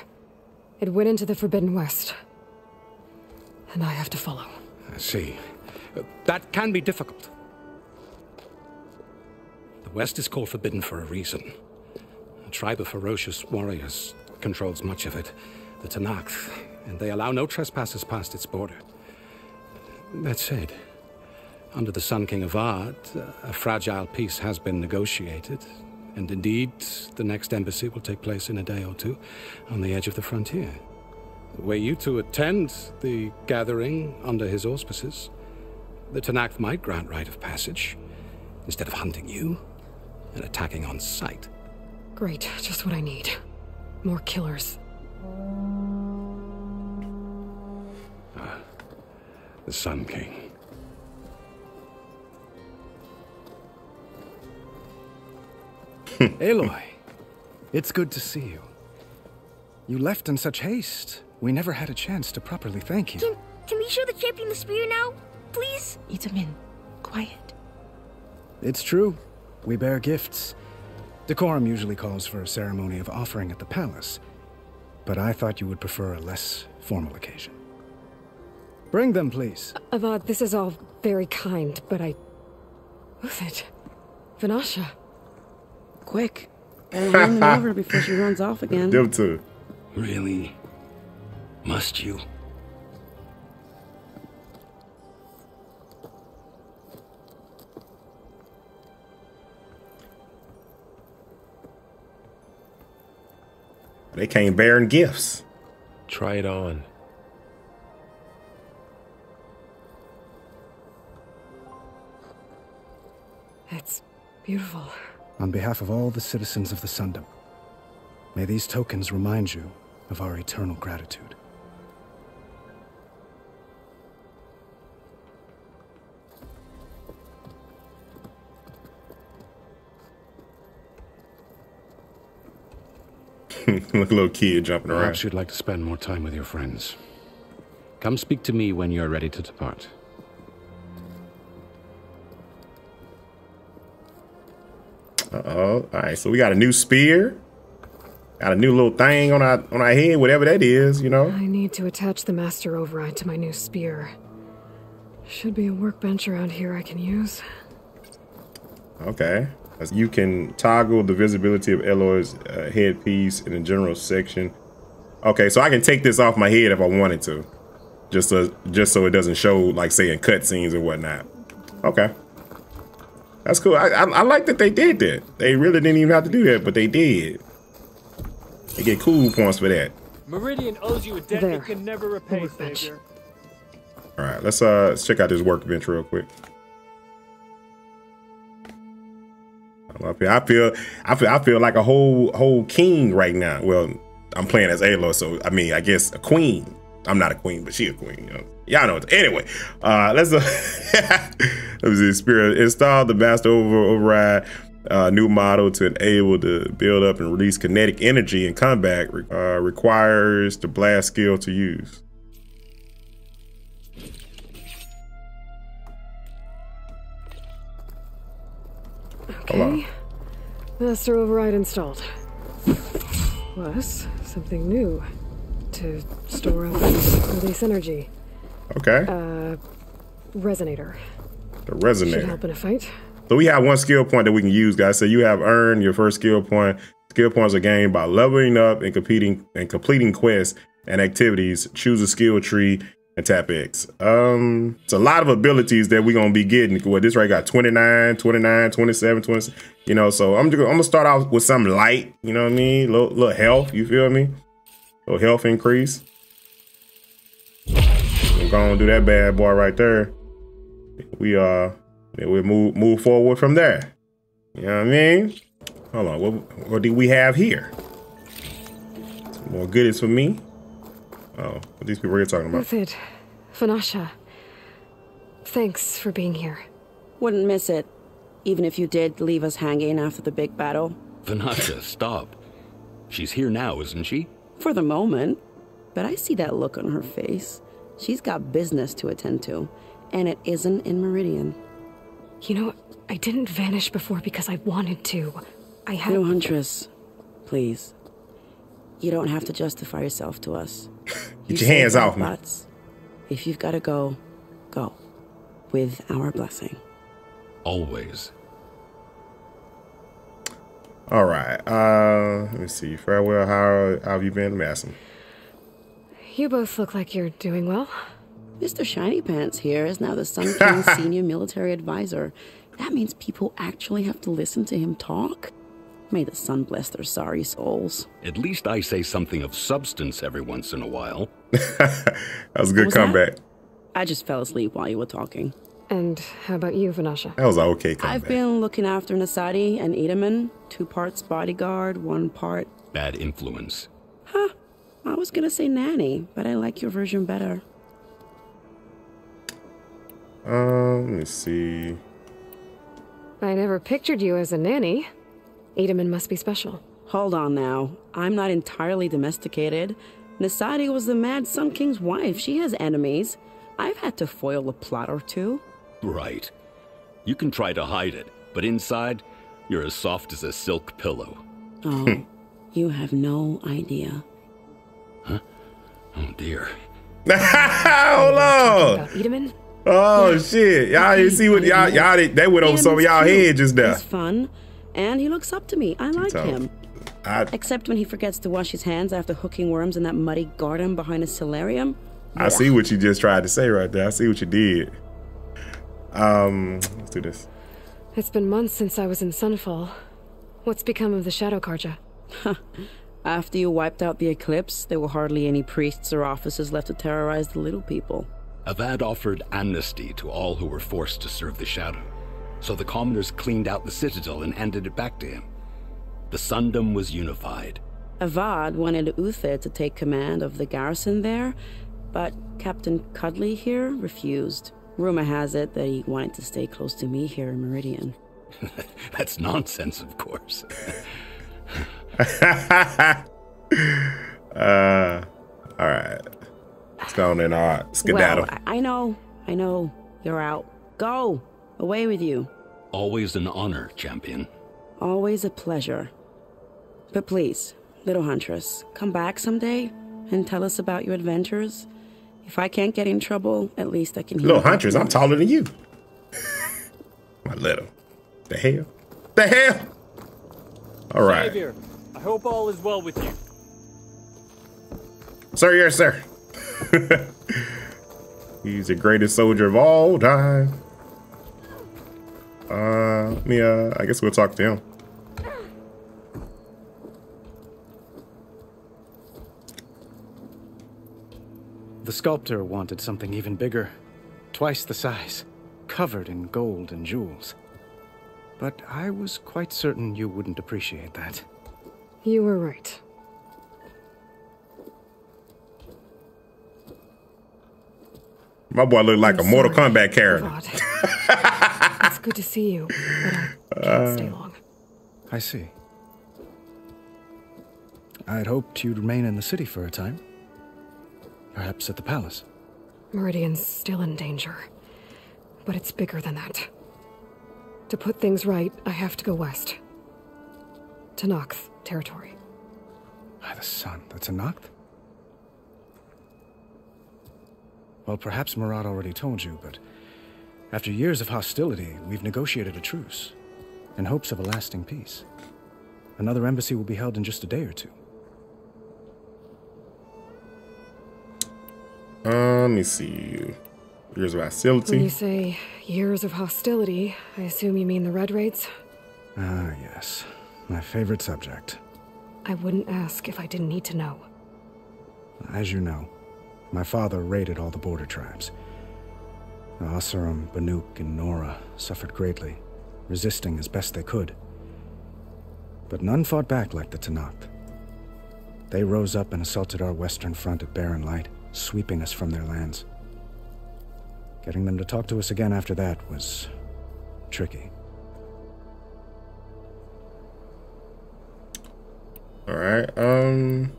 It went into the Forbidden West. And I have to follow.
I see. That can be difficult. The West is called Forbidden for a reason. A tribe of ferocious warriors controls much of it, the Tenakth, and they allow no trespassers past its border. That said, under the Sun King of uh, a fragile peace has been negotiated, and indeed, the next embassy will take place in a day or two on the edge of the frontier. Were you to attend the gathering under his auspices, the Tenakth might grant right of passage instead of hunting you and attacking on sight.
Great, just what I need. More killers.
Ah, the Sun King. [laughs]
Aloy, it's good to see you. You left in such haste. We never had a chance to properly thank you.
Can, can we show the champion the spear now? Please?
Itamen, quiet.
It's true. We bear gifts. Decorum usually calls for a ceremony of offering at the palace, but I thought you would prefer a less formal occasion. Bring them, please.
Avad, this is all very kind, but I... it, Vanasha.
Quick. [laughs] Hand them over before she runs off again.
Them too.
Really? Must you?
They came bearing gifts.
Try it on.
It's beautiful.
On behalf of all the citizens of the Sundom, may these tokens remind you of our eternal gratitude. [laughs]
Look, a little kid jumping around.
Perhaps you'd like to spend more time with your friends. Come speak to me when you're ready to depart.
Uh-oh. All right, so we got a new spear. Got a new little thing on our on our head, whatever that is, you know.
I need to attach the master override to my new spear. Should be a workbench around here I can use.
Okay. You can toggle the visibility of Aloy's uh, headpiece in the general section. Okay, so I can take this off my head if I wanted to, just so just so it doesn't show like say in cutscenes or whatnot. Okay. That's cool. I, I, I like that they did that. They really didn't even have to do that, but they did. They get cool points for that.
Meridian owes you a debt
There.
it can never repay, Savior.
All right, let's uh let's check out this workbench real quick. Up here. I feel I feel I feel like a whole whole king right now. Well, I'm playing as Aloy, so I mean I guess a queen. I'm not a queen, but she a queen. You know, y'all know. Anyway, uh, let's uh, [laughs] let me see. Spirit install the master over override. Uh, new model to enable to build up and release kinetic energy in combat uh, requires the blast skill to use.
Okay. Master override installed. Plus, something new. To store up and release energy.
Okay.
Uh, resonator.
The resonator.
Should help in a fight.
So we have one skill point that we can use, guys. So you have earned your first skill point. Skill points are gained by leveling up and competing and completing quests and activities. Choose a skill tree and tap X. Um, it's a lot of abilities that we're gonna be getting. Well, this right got 29, 29, 27, 20, you know. So I'm just, I'm gonna start out with some light, you know what I mean? Little, little health, you feel me? Little health increase. We're gonna do that bad boy right there. We uh we move move forward from there. You know what I mean? Hold on, what what do we have here? Some more goodies for me. Oh, what these people you're talking about?
That's it. Vanasha. Thanks for being here.
Wouldn't miss it, even if you did leave us hanging after the big battle.
Vanasha, stop. She's here now, isn't she?
For the moment. But I see that look on her face. She's got business to attend to, and it isn't in Meridian.
You know, I didn't vanish before because I wanted to. I had.
No, Huntress. Please. You don't have to justify yourself to us.
Get
You
your hands off me.
butts. If you've got to go, go. With our blessing.
Always.
All right. Uh, let me see. Farewell. How, how have you been, Masson?
You both look like you're doing well.
Mr. Shiny Pants here is now the Sun King's [laughs] senior military advisor. That means people actually have to listen to him talk? May the sun bless their sorry souls.
At least I say something of substance every once in a while. [laughs]
that was a good
was that?
comeback.
I just fell asleep while you were talking.
And how about you, Vanasha?
That was an okay comeback.
I've been looking after Nasadi and Itamen, two parts bodyguard, one part.
Bad influence. Huh.
I was gonna say nanny, but I like your version better.
Um, let me see.
I never pictured you as a nanny. Itamen must be special.
Hold on now. I'm not entirely domesticated. Nasadi was the Mad Sun King's wife. She has enemies. I've had to foil a plot or two.
Right. You can try to hide it, but inside, you're as soft as a silk pillow.
Oh, hmm. you have no idea. Huh?
Oh dear. [laughs]
Hold on.
About Itamen?
Oh shit! Y'all didn't see what y'all y'all did. They went over some of y'all
cute.
head just now.
He's fun, and he looks up to me. I like
tell.
him.
I
Except when he forgets to wash his hands after hooking worms in that muddy garden behind his solarium.
I see what you just tried to say right there. I see what you did. Um, let's do this.
It's been months since I was in Sunfall. What's become of the Shadow Carja?
After you wiped out the eclipse, there were hardly any priests or officers left to terrorize the little people.
Avad offered amnesty to all who were forced to serve the Shadow. So the commoners cleaned out the citadel and handed it back to him. The Sundom was unified.
Avad wanted Uther to take command of the garrison there, but Captain Cudley here refused. Rumor has it that he wanted to stay close to me here in Meridian. [laughs]
That's nonsense, of course. [laughs] [laughs]
uh, all right. Let's go on in. All right, skedaddle.
Well, I, I know, I know. You're out. Go! Away with you.
Always an honor, champion.
Always a pleasure. But please, little huntress, come back someday and tell us about your adventures. If I can't get in trouble, at least I can hear
little huntress, I'm taller than you. [laughs] My little. The hell? The hell? All right,
Savior, I hope all is well with you.
sir. Yes, sir. [laughs] He's the greatest soldier of all time. Uh, let me, uh, I guess we'll talk to him.
The sculptor wanted something even bigger, twice the size, covered in gold and jewels. But I was quite certain you wouldn't appreciate that.
You were right.
My boy looked like
I'm
a Mortal
sorry,
Kombat character. [laughs]
Good to see you, but I can't stay uh, long.
I see. I'd hoped you'd remain in the city for a time. Perhaps at the palace.
Meridian's still in danger, but it's bigger than that. To put things right, I have to go west. To Nox territory.
By the sun, that's a Noct? Well, perhaps Marad already told you, but after years of hostility, we've negotiated a truce in hopes of a lasting peace. Another embassy will be held in just a day or two.
Uh, let me see. Years of
When
hostility.
you say years of hostility, I assume you mean the Red Raids?
Ah, yes. My favorite subject.
I wouldn't ask if I didn't need to know.
As you know, my father raided all the border tribes. The Oseram, Banuk, and Nora suffered greatly, resisting as best they could. But none fought back like the Tenakth. They rose up and assaulted our western front at Barren Light, sweeping us from their lands. Getting them to talk to us again after that was tricky.
All right. Um,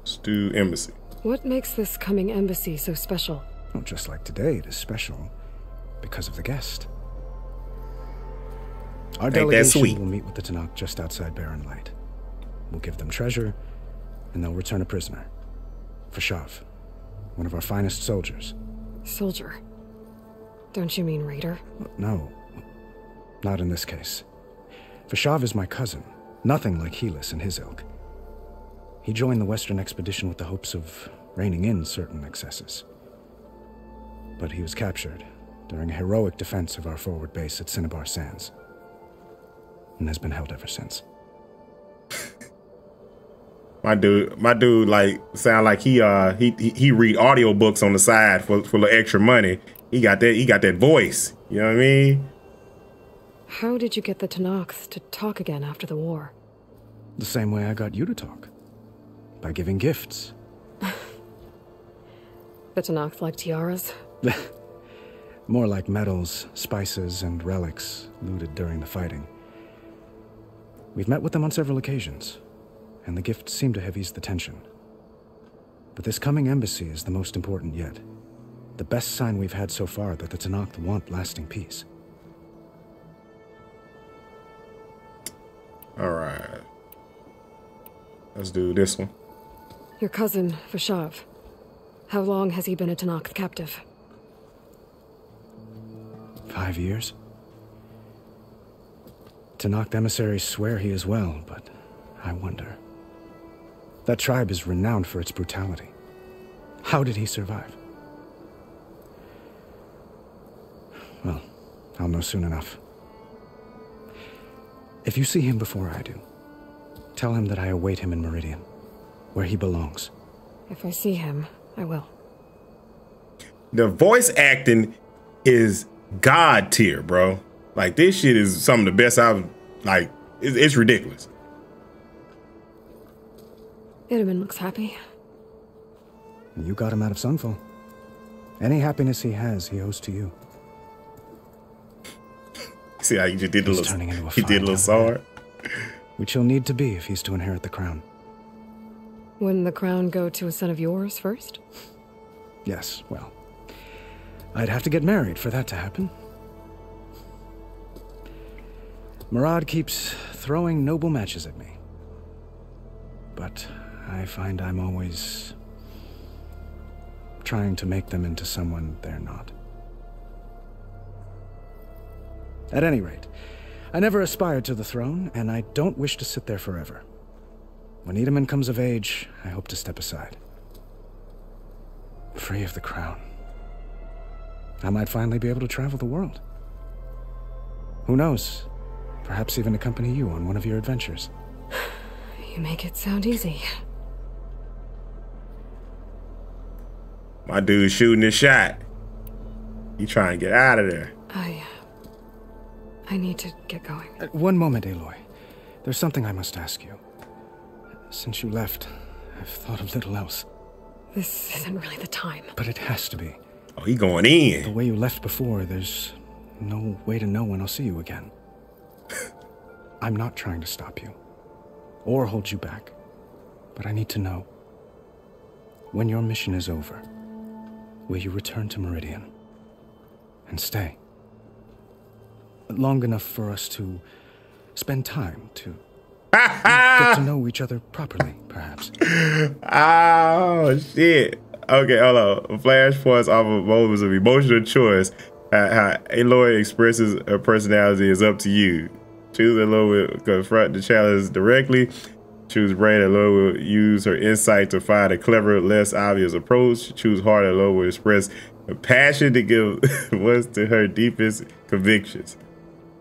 let's do embassy.
What makes this coming embassy so special?
Well, just like today, it is special because of the guest. Our
Ain't that
delegation
sweet?
will meet with the Tenakth just outside Barren Light. We'll give them treasure, and they'll return a prisoner. Fashav, one of our finest soldiers.
Soldier. Don't you mean raider?
No, not in this case. Fashav is my cousin, nothing like Helis and his ilk. He joined the Western expedition with the hopes of reining in certain excesses. But he was captured during a heroic defense of our forward base at Cinnabar Sands, and has been held ever since. [laughs]
My dude, my dude, like sound like he uh he he, he read audiobooks on the side for for the extra money. He got that he got that voice. You know what I mean?
How did you get the Tenakths to talk again after the war?
The same way I got you to talk by giving gifts. [laughs]
The Tenakths like tiaras? [laughs]
More like medals, spices, and relics looted during the fighting. We've met with them on several occasions, and the gifts seem to have eased the tension. But this coming embassy is the most important yet. The best sign we've had so far that the Tenakth want lasting peace.
All right. Let's do this one.
Your cousin, Vashav. How long has he been a Tenakth captive?
Five years? Tenakth emissaries swear he is well, but I wonder. That tribe is renowned for its brutality. How did he survive? Well, I'll know soon enough. If you see him before I do, tell him that I await him in Meridian, where he belongs.
If I see him, I will.
The voice acting is god tier, bro. Like this shit is some of the best I've like. It's, it's ridiculous.
Itamen looks happy.
You got him out of Sunfall. Any happiness he has, he owes to you.
See how you just did the
He's
little.
turning into a [laughs]
He did a little
young
sword.
Which he'll need to be if he's to inherit the crown.
Wouldn't the crown go to a son of yours first?
Yes, well, I'd have to get married for that to happen. Marad keeps throwing noble matches at me. But I find I'm always trying to make them into someone they're not. At any rate, I never aspired to the throne, and I don't wish to sit there forever. When Itamen comes of age, I hope to step aside. Free of the crown. I might finally be able to travel the world. Who knows? Perhaps even accompany you on one of your adventures. [sighs]
You make it sound easy.
My dude's shooting his shot. You trying to get out of there.
I. uh, I need to get going.
Uh, one moment, Aloy. There's something I must ask you. Since you left, I've thought of little else.
This isn't really the time.
But it has to be.
Oh, he going in.
The way you left before, there's no way to know when I'll see you again. [laughs] I'm not trying to stop you or hold you back, but I need to know when your mission is over, will you return to Meridian and stay? Long enough for us to spend time to [laughs] get to know each other properly, perhaps.
oh shit. Okay, hold on. Flash points off of moments of emotional choice. How, how Aloy expresses her personality is up to you. Choose Aloy will confront the challenge directly. Choose Brain Aloy will use her insight to find a clever, less obvious approach. Choose Heart Aloy will express passion to give [laughs] voice to her deepest convictions.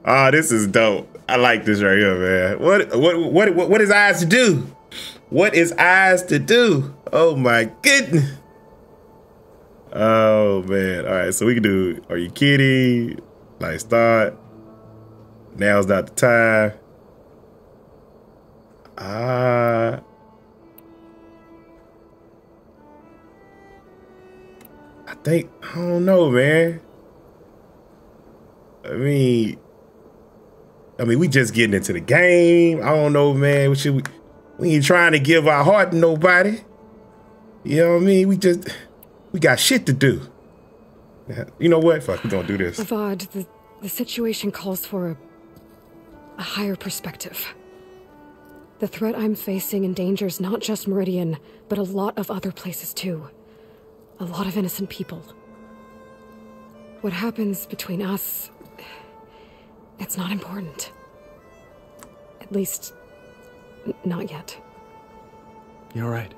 Ah, oh, this is dope. I like this right here, man. What what what what, what is eyes to do? What is eyes to do? Oh my goodness. Oh man. All right, so we can do Are you kidding? Nice thought. Now's not the time. Ah. Uh, I think I don't know, man. I mean, I mean, we just getting into the game. I don't know, man. We should we, we ain't trying to give our heart to nobody. You know what I mean? We just we got shit to do. You know what? Fuck, we gonna do this.
Avad, the the situation calls for a a higher perspective. The threat I'm facing endangers not just Meridian, but a lot of other places too. A lot of innocent people. What happens between us, it's not important. At least, not yet.
You're right.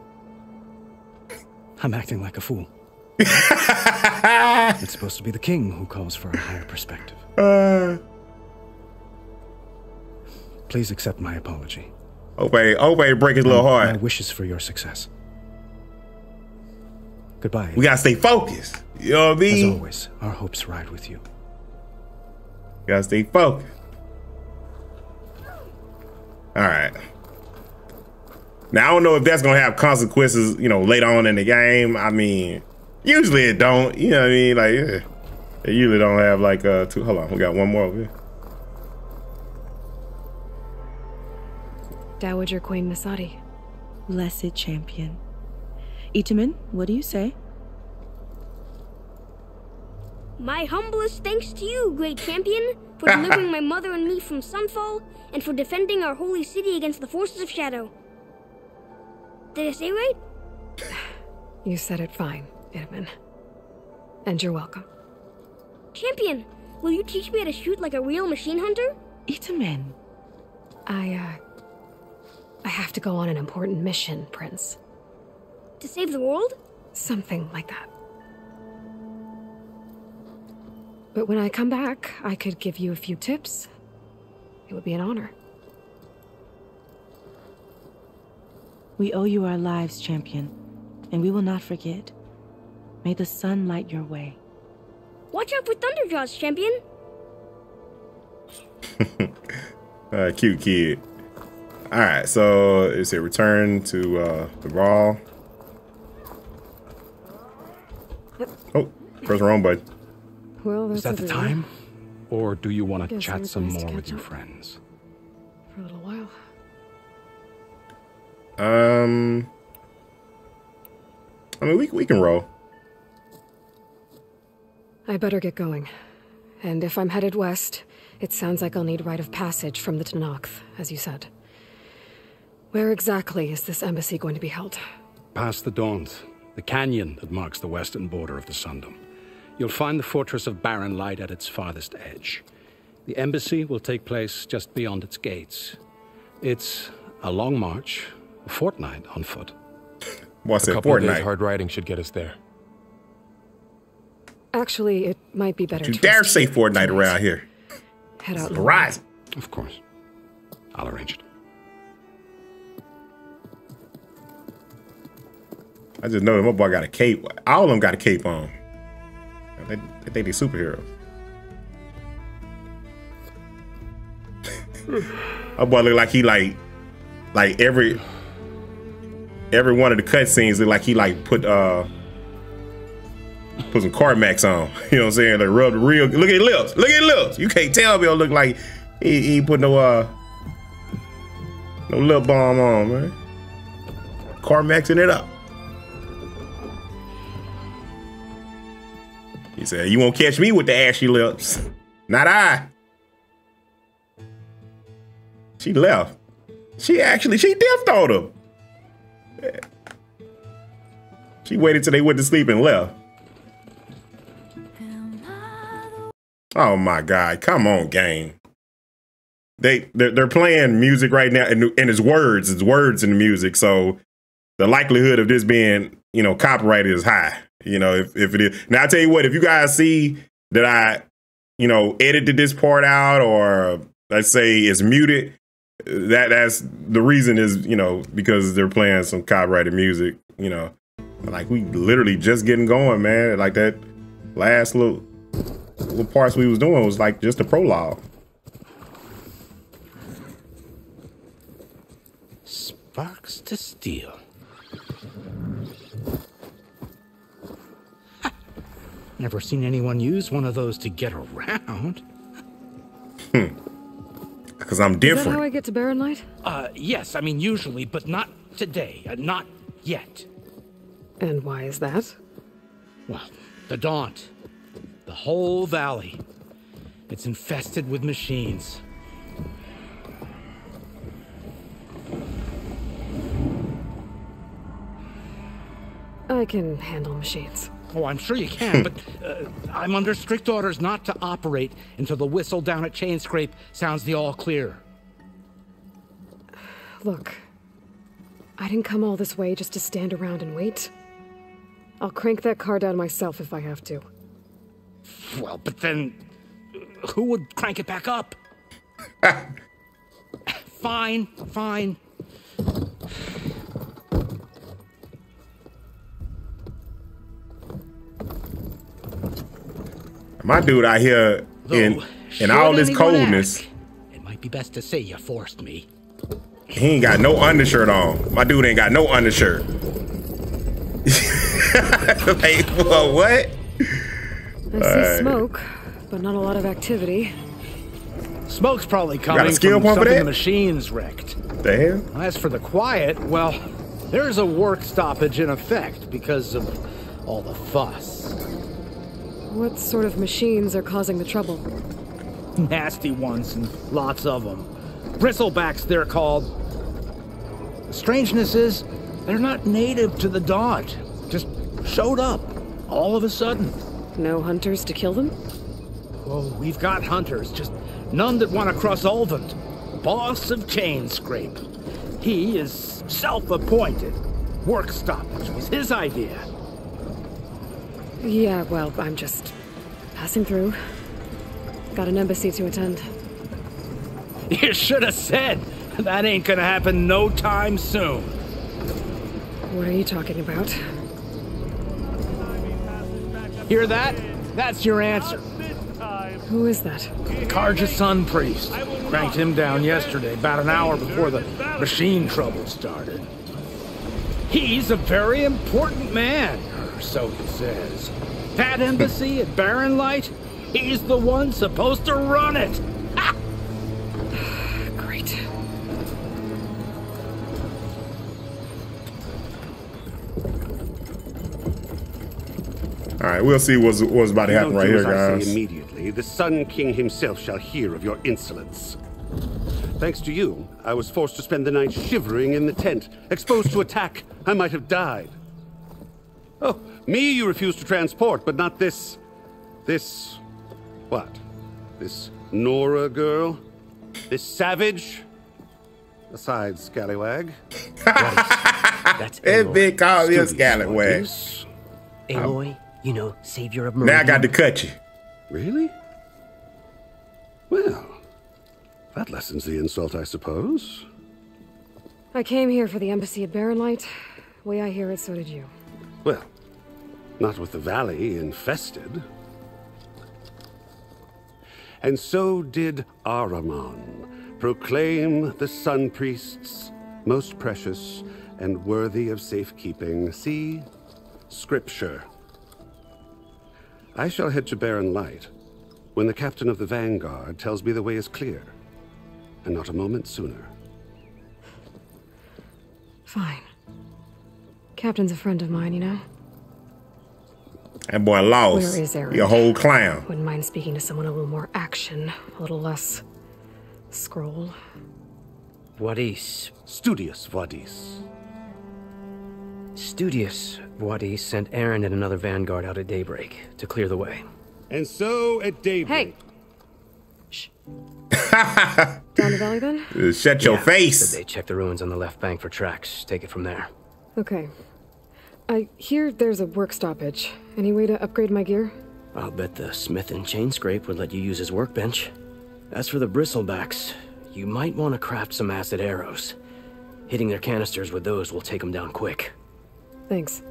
I'm acting like a fool. [laughs] it's supposed to be the king who calls for a higher perspective.
Uh...
Please accept my apology.
Obey, obey, break his little heart.
My wishes for your success. Goodbye.
We gotta stay focused. You know what I mean?
As always, our hopes ride with you.
You gotta stay focused. All right. Now I don't know if that's gonna have consequences, you know, later on in the game. I mean, usually it don't. You know what I mean? Like, yeah. they usually don't have like uh two. Hold on, we got one more over here.
Dowager Queen Nasadi.
Blessed champion. Itamen, what do you say?
My humblest thanks to you, great champion, for delivering my mother and me from Sunfall, and for defending our holy city against the forces of Shadow. Did I say right? [sighs]
You said it fine, Itamen. And you're welcome.
Champion, will you teach me how to shoot like a real machine hunter?
Itamen.
I, uh... I have to go on an important mission, Prince.
To save the world?
Something like that. But when I come back, I could give you a few tips. It would be an honor.
We owe you our lives, champion, and we will not forget. May the sun light your way.
Watch out for Thunderjaws, champion. [laughs]
uh, cute kid. All right, so is it return to uh, the brawl? Oh, press wrong button.
Well,
is that the time? Or do you want to chat some more with your friends?
For a little while.
Um, I mean, we we can roll.
I better get going. And if I'm headed west, it sounds like I'll need rite of passage from the Tenakth, as you said. Where exactly is this embassy going to be held?
Past the Daunt, the canyon that marks the western border of the Sundom. You'll find the fortress of Barren Light at its farthest edge. The embassy will take place just beyond its gates. It's a long march, a fortnight on foot.
What's
a
it,
couple of days hard riding should get us there.
Actually, it might be better
You
to
dare say Fortnite around here.
head out.
Horizon.
Of course. I'll arrange it.
I just know that my boy got a cape. All of them got a cape on. They, they think they superheroes. [laughs] my boy look like he like like every every one of the cutscenes look like he like put uh put some Carmex on. [laughs] You know what I'm saying? Like rub the real look at lips. Look at lips. You can't tell me it look like he, he put no uh no lip balm on, man. Carmaxing it up. He said, You won't catch me with the ashy lips. [laughs] Not I. She left. She actually, she diffed on him. She waited till they went to sleep and left. Oh my God. Come on, game. They they're, they're playing music right now and, and it's words, it's words in the music. So the likelihood of this being, you know, copyrighted is high. You know, if, if it is. Now, I tell you what, if you guys see that I, you know, edited this part out or let's say it's muted, that that's the reason is, you know, because they're playing some copyrighted music, you know. Like we literally just getting going, man. Like that last little little parts we was doing was like just a prologue.
Sparks to steel. Never seen anyone use one of those to get around.
Hmm. Because I'm different.
Is that
different.
how I get to Barren Light?
Uh, yes, I mean usually, but not today. Uh, not yet.
And why is that?
Well, the Daunt. Whole valley. It's infested with machines.
I can handle machines.
Oh, I'm sure you can, but uh, I'm under strict orders not to operate until the whistle down at Chainscrape sounds the all clear.
Look, I didn't come all this way just to stand around and wait. I'll crank that car down myself if I have to.
Well, but then uh, who would crank it back up? [laughs] fine, fine.
My dude out here in in all this coldness,
ask, It might be best to say you forced me.
he ain't got no undershirt on. My dude ain't got no undershirt. [laughs] like, well, what?
I see
Alright.
smoke, but not a lot of activity.
Smoke's probably
got a
coming
skill
from something the machine's wrecked.
Damn.
As for the quiet, well, there's a work stoppage in effect because of all the fuss.
What sort of machines are causing the trouble? [laughs]
Nasty ones and lots of them. Bristlebacks, they're called. The strangeness is, they're not native to the Daunt. Just showed up all of a sudden.
No hunters to kill them?
Oh, we've got hunters, just none that want to cross Ulvund. Boss of Chainscrape. He is self-appointed. Work stoppage was his idea.
Yeah, well, I'm just passing through. Got an embassy to attend. [laughs]
You should have said. That ain't gonna happen no time soon.
What are you talking about?
Hear that? That's your answer.
Who is that?
Carja Sun Priest. Cranked him down yesterday, about an hour before the machine trouble started. He's a very important man, or so he says. That embassy at Barren Light, he's the one supposed to run it.
All right, we'll see what's what's about to happen right here,
as say
guys.
immediately. The Sun King himself shall hear of your insolence. Thanks to you, I was forced to spend the night shivering in the tent, exposed to attack. I might have died. Oh, me you refuse to transport, but not this. This. What? This Nora girl? This savage? Aside, scallywag. [laughs]
That's
That big called me a
Studious
scallywag.
voice.
Aloy, you know, savior of
Now I got to cut you.
Really? Well, That lessens the insult, I suppose.
I came here for the embassy at Barren Light. Way I hear it, so did you.
Well, not with the valley infested. And so did Ahriman proclaim the Sun Priests most precious and worthy of safekeeping. See Scripture. I shall head to Barren Light when the captain of the Vanguard tells me the way is clear, and not a moment sooner.
Fine. Captain's a friend of mine, you know?
That boy lost.
Where is Aaron?
He a whole clown.
Wouldn't mind speaking to someone a little more action, a little less scroll.
Wadis.
Studious Wadis.
Studious Wadis sent Aaron and another vanguard out at daybreak to clear the way.
And so at daybreak.
Hey! Shh. [laughs] Down the valley then?
Uh, Shut your
Yeah,
face.
said they check the ruins on the left bank for tracks. Take it from there.
Okay. I hear there's a work stoppage. Any way to upgrade my gear?
I'll bet the smith and Chainscrape would let you use his workbench. As for the bristlebacks, you might want to craft some acid arrows. Hitting their canisters with those will take them down quick.
Thanks.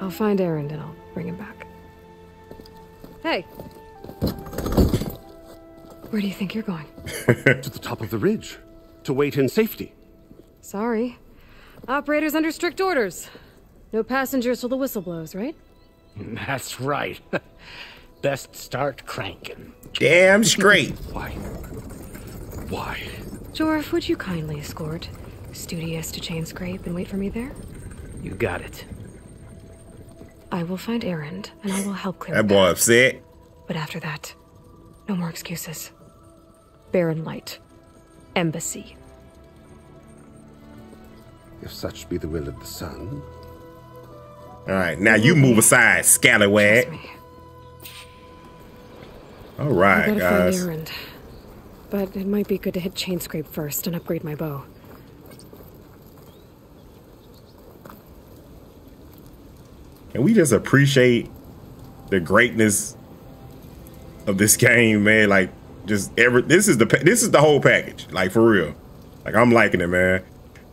I'll find Aaron and I'll bring him back. Hey! Where do you think you're going? [laughs]
to the top of the ridge. To wait in safety.
Sorry. Operator's under strict orders. No passengers till the whistle blows, right? [laughs]
That's right. [laughs] Best start cranking.
Damn straight.
Why? Why?
Jorf, would you kindly escort Studious to Chainscrape and wait for me there?
You got it.
I will find Aaron and I will help clear
That
the
boy
path.
upset.
But after that, no more excuses. Barren Light. Embassy.
If such be the will of the sun.
All right, now you move aside, scallywag. All
I
right,
gotta
guys.
find Aaron. But it might be good to hit Chainscrape first and upgrade my bow.
Can we just appreciate the greatness of this [laughs] game, man? Like, just every this is the this is the whole package, like for real. Like I'm liking it, man.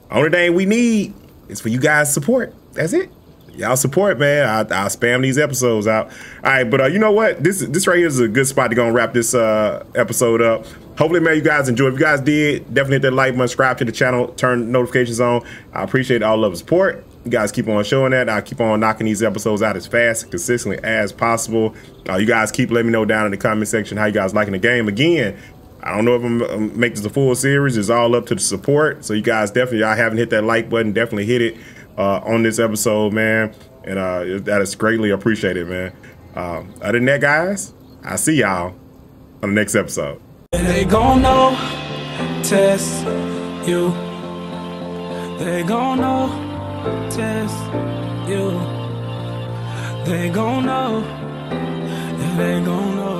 Only thing we need is for you guys' support. That's it. Y'all support, man. I, I'll spam these episodes out. All right, but uh, you know what? This this right here is a good spot to go and wrap this uh, episode up. Hopefully, man, you guys enjoyed. If you guys did, definitely hit that like button, subscribe to the channel, turn notifications on. I appreciate all of the support. You guys keep on showing that. I'll keep on knocking these episodes out as fast and consistently as possible. Uh, you guys keep letting me know down in the comment section how you guys liking the game. Again, I don't know if I'm um, make this a full series. It's all up to the support. So you guys definitely, y'all haven't hit that like button, definitely hit it uh, on this episode, man. And uh, that is greatly appreciated, man. Um, other than that, guys, I'll see y'all on the next episode.
They gon' know, test you. They gon' know, test you. They gon' know, yeah, they gon' know.